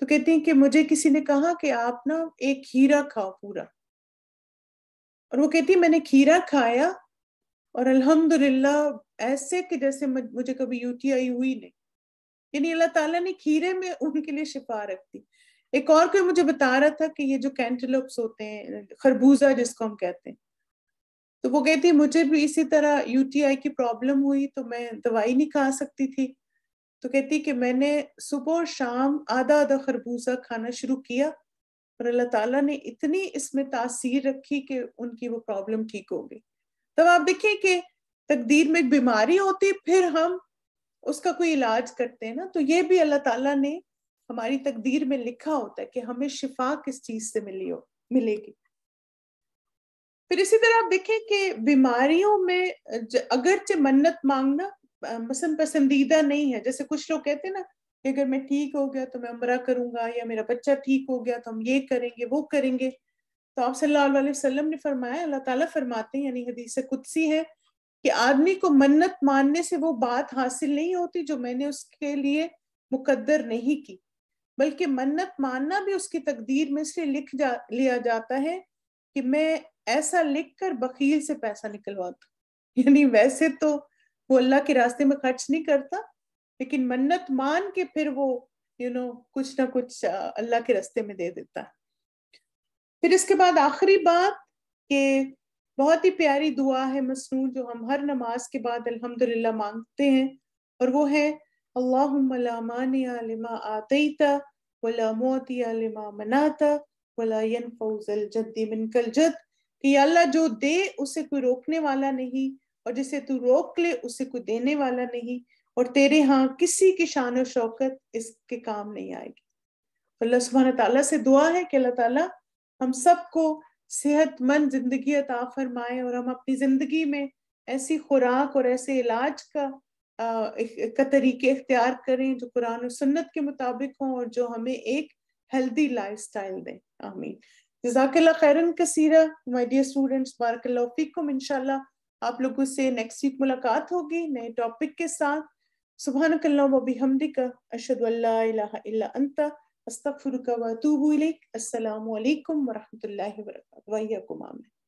तो कहती हैं कि मुझे किसी ने कहा कि आप ना एक खीरा खाओ पूरा। और वो कहती मैंने खीरा खाया और अल्हम्दुलिल्लाह ऐसे कि जैसे मुझे कभी यूटीआई हुई नहीं। यानी अल्लाह ताला ने खीरे में उनके लिए शिफा रख दी। एक और कोई मुझे बता रहा था कि ये जो कैंटलोप्स होते हैं, खरबूजा जिसको हम कहते हैं तो वो कहती मुझे भी इसी तरह यूटीआई की प्रॉब्लम हुई तो मैं दवाई नहीं खा सकती थी। तो कहती कि मैंने सुबह और शाम आधा आधा खरबूजा खाना शुरू किया और अल्लाह ताला ने इतनी इसमें तासीर रखी कि उनकी वो प्रॉब्लम ठीक हो गई। तब आप देखें कि तकदीर में एक बीमारी होती फिर हम उसका कोई इलाज करते हैं ना तो ये भी अल्लाह ताला ने हमारी तकदीर में लिखा होता है कि हमें शिफा किस चीज़ से मिली हो, मिलेगी। फिर इसी तरह आप देखें कि बीमारियों में अगरचे मन्नत मांगना पसंद पसंदीदा नहीं है। जैसे कुछ लोग कहते हैं ना कि अगर मैं ठीक हो गया तो मैं उम्र करूँगा, या मेरा बच्चा ठीक हो गया तो हम ये करेंगे, वो करेंगे। तो आप सल्लल्लाहु अलैहि वसल्लम ने फरमाया, अल्लाह ताला फरमाते हैं, यानी हदीस कुदसी है कि आदमी को मन्नत मानने से वो बात हासिल नहीं होती जो मैंने उसके लिए मुकद्दर नहीं की। बल्कि मन्नत मानना भी उसकी तकदीर में इसलिए लिख जा लिया जाता है कि मैं ऐसा लिख कर बकील से पैसा निकलवा दू यानी वैसे तो वो अल्लाह के रास्ते में खर्च नहीं करता लेकिन मन्नत मान के फिर वो यू you नो know, कुछ ना कुछ अल्लाह के रास्ते में दे देता फिर इसके बाद आखिरी बात कि बहुत ही प्यारी दुआ है मसनू जो हम हर नमाज़ के बाद अल्हम्दुलिल्लाह मांगते हैं, और वो है अल्लाह जो दे, उसे कोई रोकने वाला नहीं, और जिसे तू रोक ले, उसे कोई देने वाला नहीं, और तेरे यहाँ किसी की शान और शौकत इसके काम नहीं आएगी। अल्लाह सुबहान ताला से दुआ है कि अल्लाह ताला हम सबको सेहतमंद ज़िंदगी अता फरमाए और हम अपनी ज़िंदगी में ऐसी खुराक और ऐसे इलाज का का तरीके इख्तियार करें जो कुरान और सुन्नत के मुताबिक हों और जो हमें एक हेल्दी लाइफ स्टाइल दें। आमीन। जजाकल्ला खैरन कसीरा माय डियर स्टूडेंट्स बारकल्लाह फीकुम। इंशाल्लाह आप लोगों से नेक्स्ट वीक मुलाकात होगी नए टॉपिक के साथ। सुबहानक अल्लाहुम्मा बिहम्दिका। अशहदु अल्ला इलाहा इल्ला अंता। अस्तगफिरुका व अतूबु इलैक अस्सलामु अलैकुम